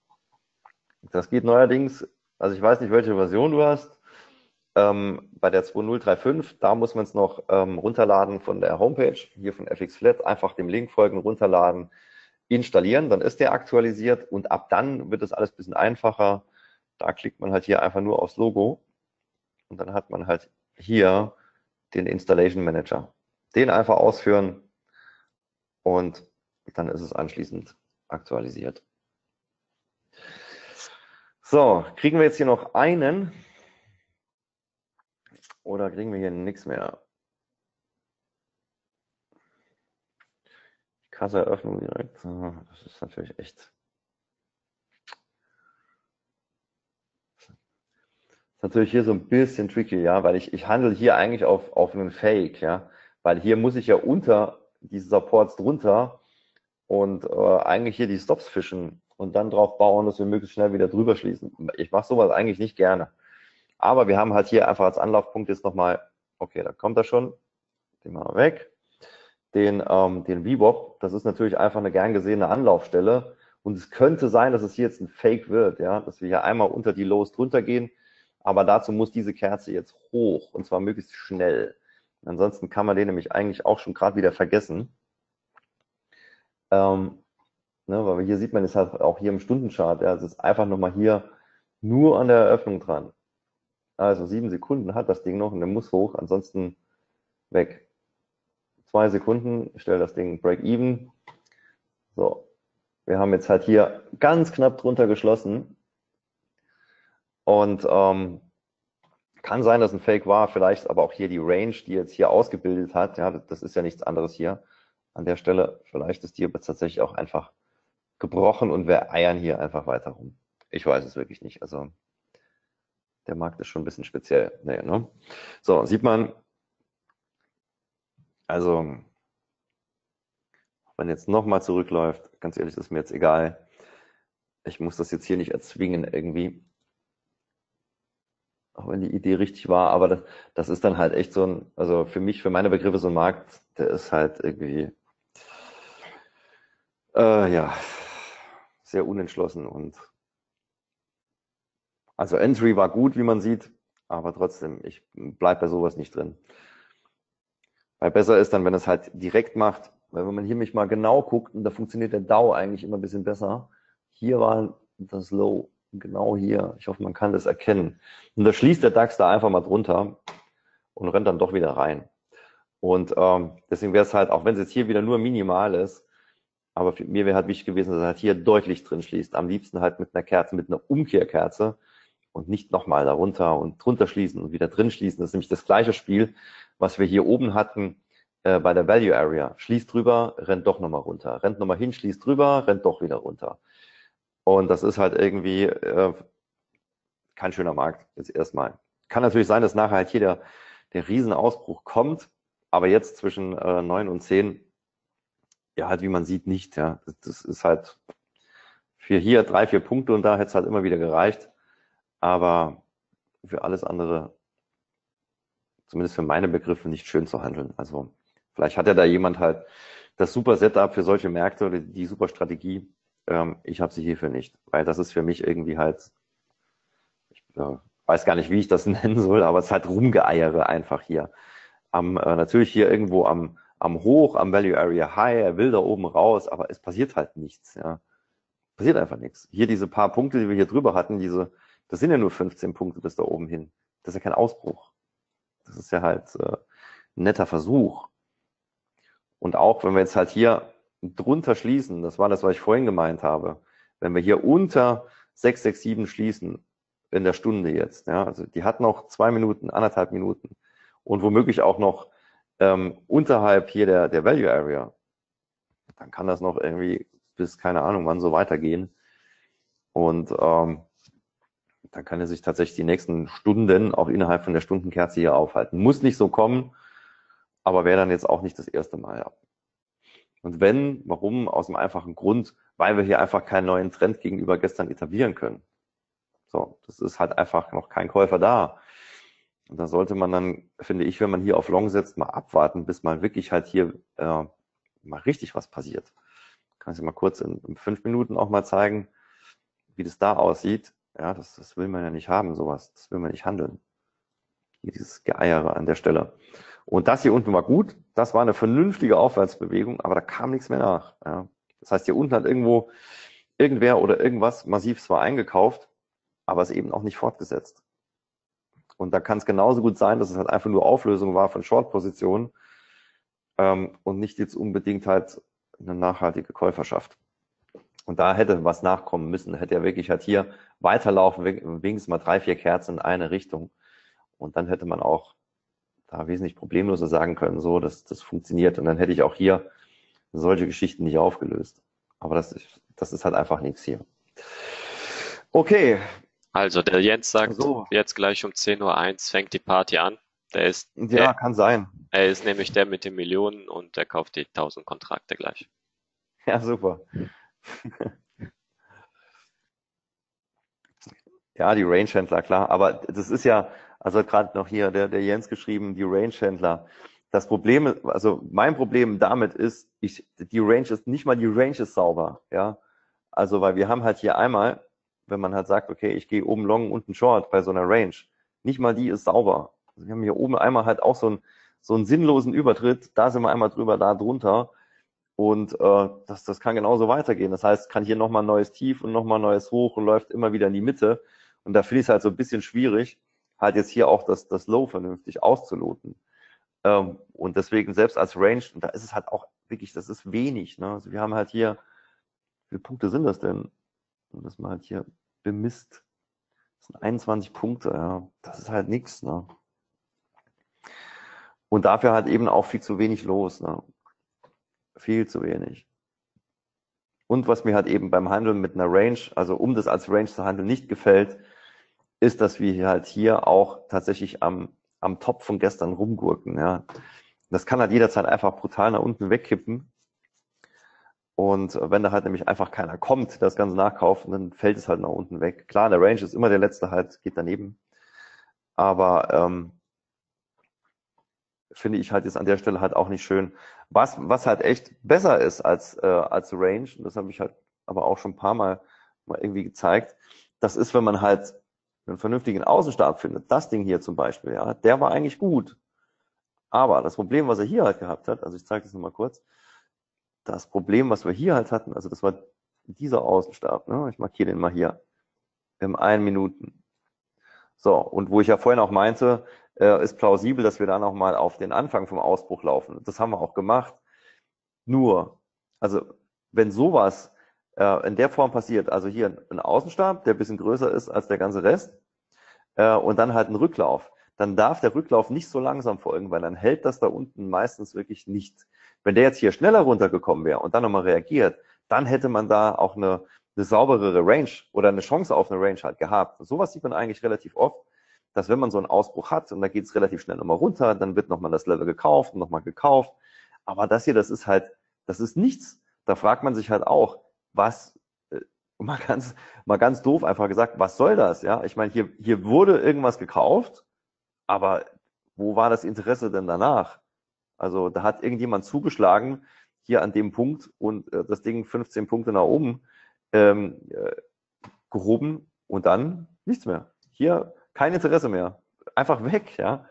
Das geht neuerdings, also ich weiß nicht, welche Version du hast. Ähm, bei der 2035, da muss man es noch ähm, runterladen von der Homepage, hier von FXFlat, einfach dem Link folgen, runterladen, installieren, dann ist der aktualisiert und ab dann wird es alles ein bisschen einfacher. Da klickt man halt hier einfach nur aufs Logo und dann hat man halt hier den Installation Manager den einfach ausführen und dann ist es anschließend aktualisiert. So, kriegen wir jetzt hier noch einen oder kriegen wir hier nichts mehr? Kasseeröffnung direkt. Das ist natürlich echt. Ist natürlich hier so ein bisschen tricky, ja, weil ich, ich handle hier eigentlich auf, auf einen Fake, ja. Weil hier muss ich ja unter diese Supports drunter und äh, eigentlich hier die Stops fischen und dann drauf bauen, dass wir möglichst schnell wieder drüber schließen. Ich mache sowas eigentlich nicht gerne. Aber wir haben halt hier einfach als Anlaufpunkt jetzt nochmal, okay, da kommt er schon, den machen wir weg. Den, ähm, den VBOP, das ist natürlich einfach eine gern gesehene Anlaufstelle. Und es könnte sein, dass es hier jetzt ein Fake wird, ja, dass wir hier einmal unter die Lows drunter gehen. Aber dazu muss diese Kerze jetzt hoch und zwar möglichst schnell. Ansonsten kann man den nämlich eigentlich auch schon gerade wieder vergessen. Ähm, ne, weil hier sieht man es halt auch hier im Stundenchart, ja, es ist einfach nochmal hier nur an der Eröffnung dran. Also sieben Sekunden hat das Ding noch und der muss hoch, ansonsten weg. zwei Sekunden, ich stelle das Ding Break Even. So, wir haben jetzt halt hier ganz knapp drunter geschlossen. Und ähm, kann sein, dass ein Fake war, vielleicht aber auch hier die Range, die jetzt hier ausgebildet hat. Ja, das ist ja nichts anderes hier an der Stelle. Vielleicht ist die jetzt tatsächlich auch einfach gebrochen und wir eiern hier einfach weiter rum. Ich weiß es wirklich nicht. Also der Markt ist schon ein bisschen speziell. Nee, ne? So, sieht man, also wenn jetzt nochmal zurückläuft, ganz ehrlich, ist mir jetzt egal. Ich muss das jetzt hier nicht erzwingen irgendwie. Auch wenn die Idee richtig war, aber das, das ist dann halt echt so ein, also für mich, für meine Begriffe so ein Markt, der ist halt irgendwie, äh, ja, sehr unentschlossen und also Entry war gut, wie man sieht, aber trotzdem, ich bleibe bei sowas nicht drin. Weil besser ist dann, wenn es halt direkt macht, weil wenn man hier mich mal genau guckt, und da funktioniert der DAO eigentlich immer ein bisschen besser. Hier war das Low, genau hier. Ich hoffe, man kann das erkennen. Und da schließt der DAX da einfach mal drunter und rennt dann doch wieder rein. Und ähm, deswegen wäre es halt, auch wenn es jetzt hier wieder nur minimal ist, aber für mir wäre halt wichtig gewesen, dass er halt hier deutlich drin schließt. Am liebsten halt mit einer Kerze, mit einer Umkehrkerze und nicht nochmal darunter und drunter schließen und wieder drin schließen. Das ist nämlich das gleiche Spiel, was wir hier oben hatten äh, bei der Value Area. Schließt drüber, rennt doch nochmal runter. Rennt nochmal hin, schließt drüber, rennt doch wieder runter. Und das ist halt irgendwie äh, kein schöner Markt jetzt erstmal. Kann natürlich sein, dass nachher halt hier der, der Riesenausbruch kommt, aber jetzt zwischen äh, 9 und 10, ja, halt wie man sieht, nicht. Ja. Das, das ist halt für hier drei, vier Punkte und da hätte es halt immer wieder gereicht. Aber für alles andere zumindest für meine Begriffe, nicht schön zu handeln. Also vielleicht hat ja da jemand halt das super Setup für solche Märkte oder die super Strategie. Ähm, ich habe sie hierfür nicht, weil das ist für mich irgendwie halt, ich äh, weiß gar nicht, wie ich das nennen soll, aber es ist halt Rumgeeiere einfach hier. Am, äh, natürlich hier irgendwo am, am Hoch, am Value Area High, er will da oben raus, aber es passiert halt nichts. Ja. Passiert einfach nichts. Hier diese paar Punkte, die wir hier drüber hatten, diese, das sind ja nur 15 Punkte bis da oben hin. Das ist ja kein Ausbruch. Das ist ja halt äh, ein netter Versuch. Und auch wenn wir jetzt halt hier drunter schließen, das war das, was ich vorhin gemeint habe, wenn wir hier unter 667 schließen in der Stunde jetzt, ja, also die hat noch zwei Minuten, anderthalb Minuten und womöglich auch noch ähm, unterhalb hier der, der Value Area, dann kann das noch irgendwie bis keine Ahnung wann so weitergehen. Und ähm, dann kann er sich tatsächlich die nächsten Stunden auch innerhalb von der Stundenkerze hier aufhalten. Muss nicht so kommen, aber wäre dann jetzt auch nicht das erste Mal. Und wenn, warum? Aus dem einfachen Grund, weil wir hier einfach keinen neuen Trend gegenüber gestern etablieren können. So, das ist halt einfach noch kein Käufer da. Und da sollte man dann, finde ich, wenn man hier auf Long setzt, mal abwarten, bis mal wirklich halt hier äh, mal richtig was passiert. Kann ich mal kurz in, in fünf Minuten auch mal zeigen, wie das da aussieht. Ja, das, das will man ja nicht haben, sowas. Das will man nicht handeln. Hier dieses Geeiere an der Stelle. Und das hier unten war gut. Das war eine vernünftige Aufwärtsbewegung, aber da kam nichts mehr nach. Ja. Das heißt, hier unten hat irgendwo irgendwer oder irgendwas massiv zwar eingekauft, aber es eben auch nicht fortgesetzt. Und da kann es genauso gut sein, dass es halt einfach nur Auflösung war von Short-Positionen ähm, und nicht jetzt unbedingt halt eine nachhaltige Käuferschaft. Und da hätte was nachkommen müssen. Hätte er wirklich halt hier weiterlaufen, wenigstens mal drei, vier Kerzen in eine Richtung. Und dann hätte man auch da wesentlich problemloser sagen können, so, dass das funktioniert. Und dann hätte ich auch hier solche Geschichten nicht aufgelöst. Aber das ist, das ist halt einfach nichts hier. Okay. Also der Jens sagt, so. jetzt gleich um 10.01 Uhr fängt die Party an. Der ist, ja, der, kann sein. Er ist nämlich der mit den Millionen und der kauft die 1000 Kontrakte gleich. Ja, super. ja, die Range-Händler, klar. Aber das ist ja, also gerade noch hier der, der Jens geschrieben, die Range-Händler. Das Problem, also mein Problem damit ist, ich, die Range ist nicht mal die Range ist sauber, ja. Also, weil wir haben halt hier einmal, wenn man halt sagt, okay, ich gehe oben long, unten short bei so einer Range, nicht mal die ist sauber. Also wir haben hier oben einmal halt auch so einen, so einen sinnlosen Übertritt, da sind wir einmal drüber, da drunter. Und äh, das, das kann genauso weitergehen. Das heißt, kann hier nochmal neues Tief und nochmal neues Hoch und läuft immer wieder in die Mitte. Und da finde ich es halt so ein bisschen schwierig, halt jetzt hier auch das, das Low vernünftig auszuloten. Ähm, und deswegen selbst als Range, und da ist es halt auch wirklich, das ist wenig. Ne? Also wir haben halt hier, wie viele Punkte sind das denn? Und das mal halt hier bemisst. Das sind 21 Punkte, ja. Das ist halt nichts, ne? Und dafür halt eben auch viel zu wenig los, ne? Viel zu wenig. Und was mir halt eben beim Handeln mit einer Range, also um das als Range zu handeln, nicht gefällt, ist, dass wir halt hier auch tatsächlich am, am Top von gestern rumgurken. Ja. Das kann halt jederzeit einfach brutal nach unten wegkippen. Und wenn da halt nämlich einfach keiner kommt, das Ganze nachkaufen, dann fällt es halt nach unten weg. Klar, der Range ist immer der letzte halt, geht daneben. Aber ähm, finde ich halt jetzt an der Stelle halt auch nicht schön. Was, was halt echt besser ist als, äh, als Range, und das habe ich halt aber auch schon ein paar Mal, mal irgendwie gezeigt, das ist, wenn man halt einen vernünftigen Außenstab findet. Das Ding hier zum Beispiel, ja, der war eigentlich gut. Aber das Problem, was er hier halt gehabt hat, also ich zeige das nochmal kurz, das Problem, was wir hier halt hatten, also das war dieser Außenstab, ne? ich markiere den mal hier, im einen Minuten. So, und wo ich ja vorhin auch meinte, äh, ist plausibel, dass wir da nochmal auf den Anfang vom Ausbruch laufen. Das haben wir auch gemacht. Nur, also wenn sowas äh, in der Form passiert, also hier ein Außenstab, der ein bisschen größer ist als der ganze Rest, äh, und dann halt ein Rücklauf, dann darf der Rücklauf nicht so langsam folgen, weil dann hält das da unten meistens wirklich nicht. Wenn der jetzt hier schneller runtergekommen wäre und dann nochmal reagiert, dann hätte man da auch eine, eine sauberere Range oder eine Chance auf eine Range halt gehabt. Sowas sieht man eigentlich relativ oft dass wenn man so einen Ausbruch hat und da geht es relativ schnell nochmal runter, dann wird nochmal das Level gekauft und nochmal gekauft. Aber das hier, das ist halt, das ist nichts. Da fragt man sich halt auch, was, äh, mal ganz, mal ganz doof einfach gesagt, was soll das? Ja, ich meine, hier, hier wurde irgendwas gekauft, aber wo war das Interesse denn danach? Also da hat irgendjemand zugeschlagen hier an dem Punkt und äh, das Ding 15 Punkte nach oben ähm, äh, gehoben und dann nichts mehr. Hier kein Interesse mehr. Einfach weg, ja.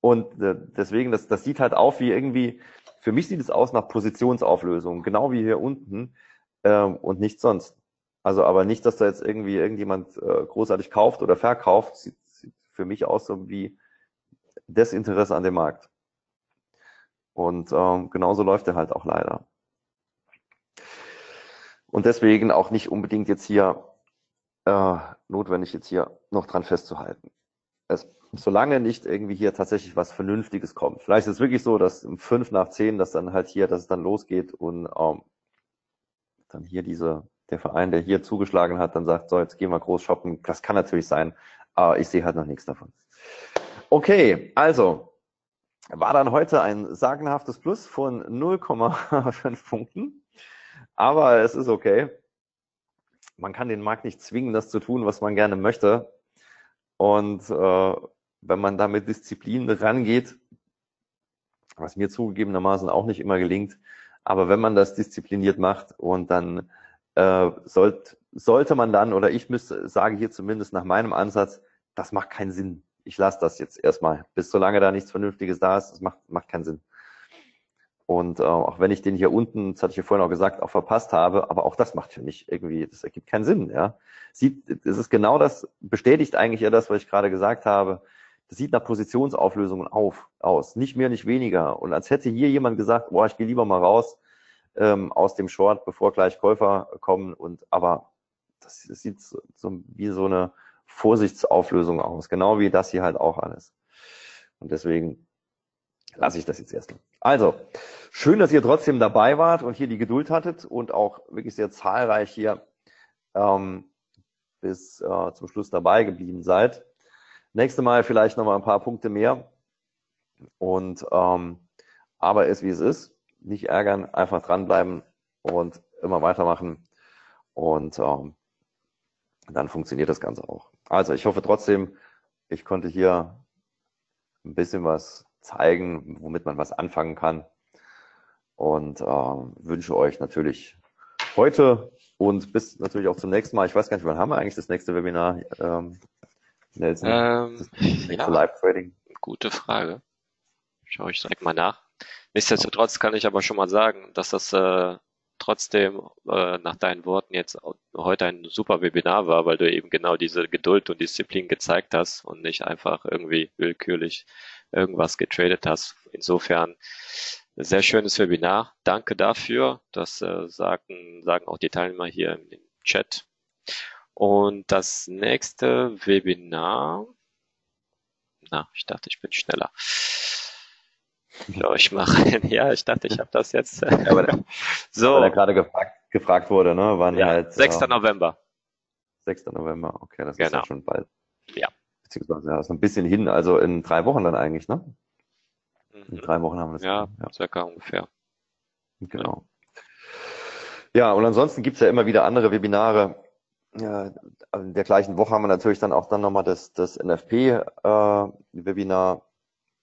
Und äh, deswegen, das, das sieht halt auf wie irgendwie, für mich sieht es aus nach Positionsauflösung, genau wie hier unten ähm, und nicht sonst. Also aber nicht, dass da jetzt irgendwie irgendjemand äh, großartig kauft oder verkauft, sieht, sieht für mich aus so wie Desinteresse an dem Markt. Und ähm, genauso läuft er halt auch leider. Und deswegen auch nicht unbedingt jetzt hier äh, notwendig, jetzt hier noch dran festzuhalten. Es, solange nicht irgendwie hier tatsächlich was Vernünftiges kommt. Vielleicht ist es wirklich so, dass um fünf nach zehn, dass dann halt hier, dass es dann losgeht und ähm, dann hier diese, der Verein, der hier zugeschlagen hat, dann sagt, so, jetzt gehen wir groß shoppen. Das kann natürlich sein, aber ich sehe halt noch nichts davon. Okay, also war dann heute ein sagenhaftes Plus von 0,5 Punkten. Aber es ist okay man kann den Markt nicht zwingen, das zu tun, was man gerne möchte. Und äh, wenn man da mit Disziplin rangeht, was mir zugegebenermaßen auch nicht immer gelingt, aber wenn man das diszipliniert macht und dann äh, sollt, sollte man dann, oder ich müsste, sage hier zumindest nach meinem Ansatz, das macht keinen Sinn. Ich lasse das jetzt erstmal, bis solange da nichts Vernünftiges da ist, das macht, macht keinen Sinn. Und äh, auch wenn ich den hier unten, das hatte ich ja vorhin auch gesagt, auch verpasst habe, aber auch das macht für mich irgendwie, das ergibt keinen Sinn. Ja, sieht, es ist genau das, bestätigt eigentlich ja das, was ich gerade gesagt habe. Das sieht nach Positionsauflösungen auf, aus, nicht mehr, nicht weniger. Und als hätte hier jemand gesagt, boah, ich gehe lieber mal raus ähm, aus dem Short, bevor gleich Käufer kommen. Und aber das, sieht so, so wie so eine Vorsichtsauflösung aus, genau wie das hier halt auch alles. Und deswegen lasse ich das jetzt erstmal. Also, schön, dass ihr trotzdem dabei wart und hier die Geduld hattet und auch wirklich sehr zahlreich hier ähm, bis äh, zum Schluss dabei geblieben seid. Nächste Mal vielleicht nochmal ein paar Punkte mehr. Und ähm, aber ist wie es ist. Nicht ärgern, einfach dranbleiben und immer weitermachen. Und ähm, dann funktioniert das Ganze auch. Also ich hoffe trotzdem, ich konnte hier ein bisschen was zeigen, womit man was anfangen kann. Und äh, wünsche euch natürlich heute und bis natürlich auch zum nächsten Mal. Ich weiß gar nicht, wann haben wir eigentlich das nächste Webinar, ähm, Nelson? Ähm, das nächste ja, Live-Trading. Gute Frage. Schaue ich direkt mal nach. Nichtsdestotrotz kann ich aber schon mal sagen, dass das äh, trotzdem äh, nach deinen Worten jetzt heute ein super Webinar war, weil du eben genau diese Geduld und Disziplin gezeigt hast und nicht einfach irgendwie willkürlich irgendwas getradet hast. Insofern sehr schönes Webinar. Danke dafür. Das äh, sagen, sagen auch die Teilnehmer hier im Chat. Und das nächste Webinar, na, ich dachte, ich bin schneller. Ja, ich mache, ja, ich dachte, ich habe das jetzt. Ja, weil, so. Weil er gerade gefragt, gefragt wurde, ne? Wann ja, halt, 6. Äh, November. 6. November, okay, das genau. ist ja schon bald. Ja. Beziehungsweise ja, ist ein bisschen hin, also in drei Wochen dann eigentlich, ne? In mhm. drei Wochen haben wir das. Ja, ja. circa ungefähr. Genau. Ja, und ansonsten gibt's ja immer wieder andere Webinare. Ja, in der gleichen Woche haben wir natürlich dann auch dann nochmal das, das NFP-Webinar. Äh,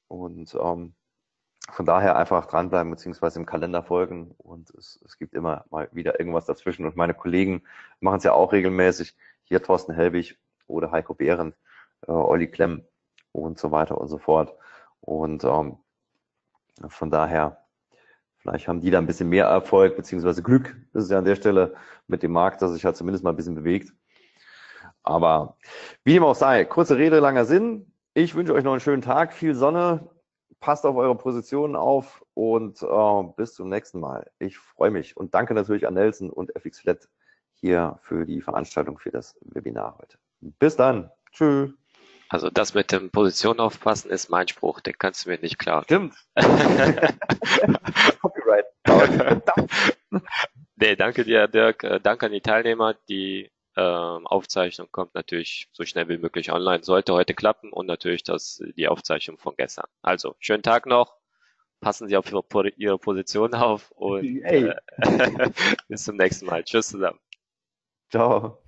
und ähm, von daher einfach dranbleiben beziehungsweise im Kalender folgen und es, es gibt immer mal wieder irgendwas dazwischen und meine Kollegen machen es ja auch regelmäßig. Hier Thorsten Helbig oder Heiko Behrendt, äh, Olli Klemm und so weiter und so fort. Und ähm, von daher, vielleicht haben die da ein bisschen mehr Erfolg beziehungsweise Glück, das ist ja an der Stelle mit dem Markt, dass sich halt zumindest mal ein bisschen bewegt. Aber wie dem auch sei, kurze Rede, langer Sinn. Ich wünsche euch noch einen schönen Tag, viel Sonne, passt auf eure Positionen auf und äh, bis zum nächsten Mal. Ich freue mich und danke natürlich an Nelson und FXFlat hier für die Veranstaltung, für das Webinar heute. Bis dann. Tschüss. Also das mit dem Position aufpassen ist mein Spruch, den kannst du mir nicht klauen. Stimmt. Copyright. nee, danke dir, Dirk. Äh, danke an die Teilnehmer, die ähm, Aufzeichnung kommt natürlich so schnell wie möglich online. Sollte heute klappen und natürlich das, die Aufzeichnung von gestern. Also, schönen Tag noch. Passen Sie auf Ihre, Ihre Position auf und äh, bis zum nächsten Mal. Tschüss zusammen. Ciao.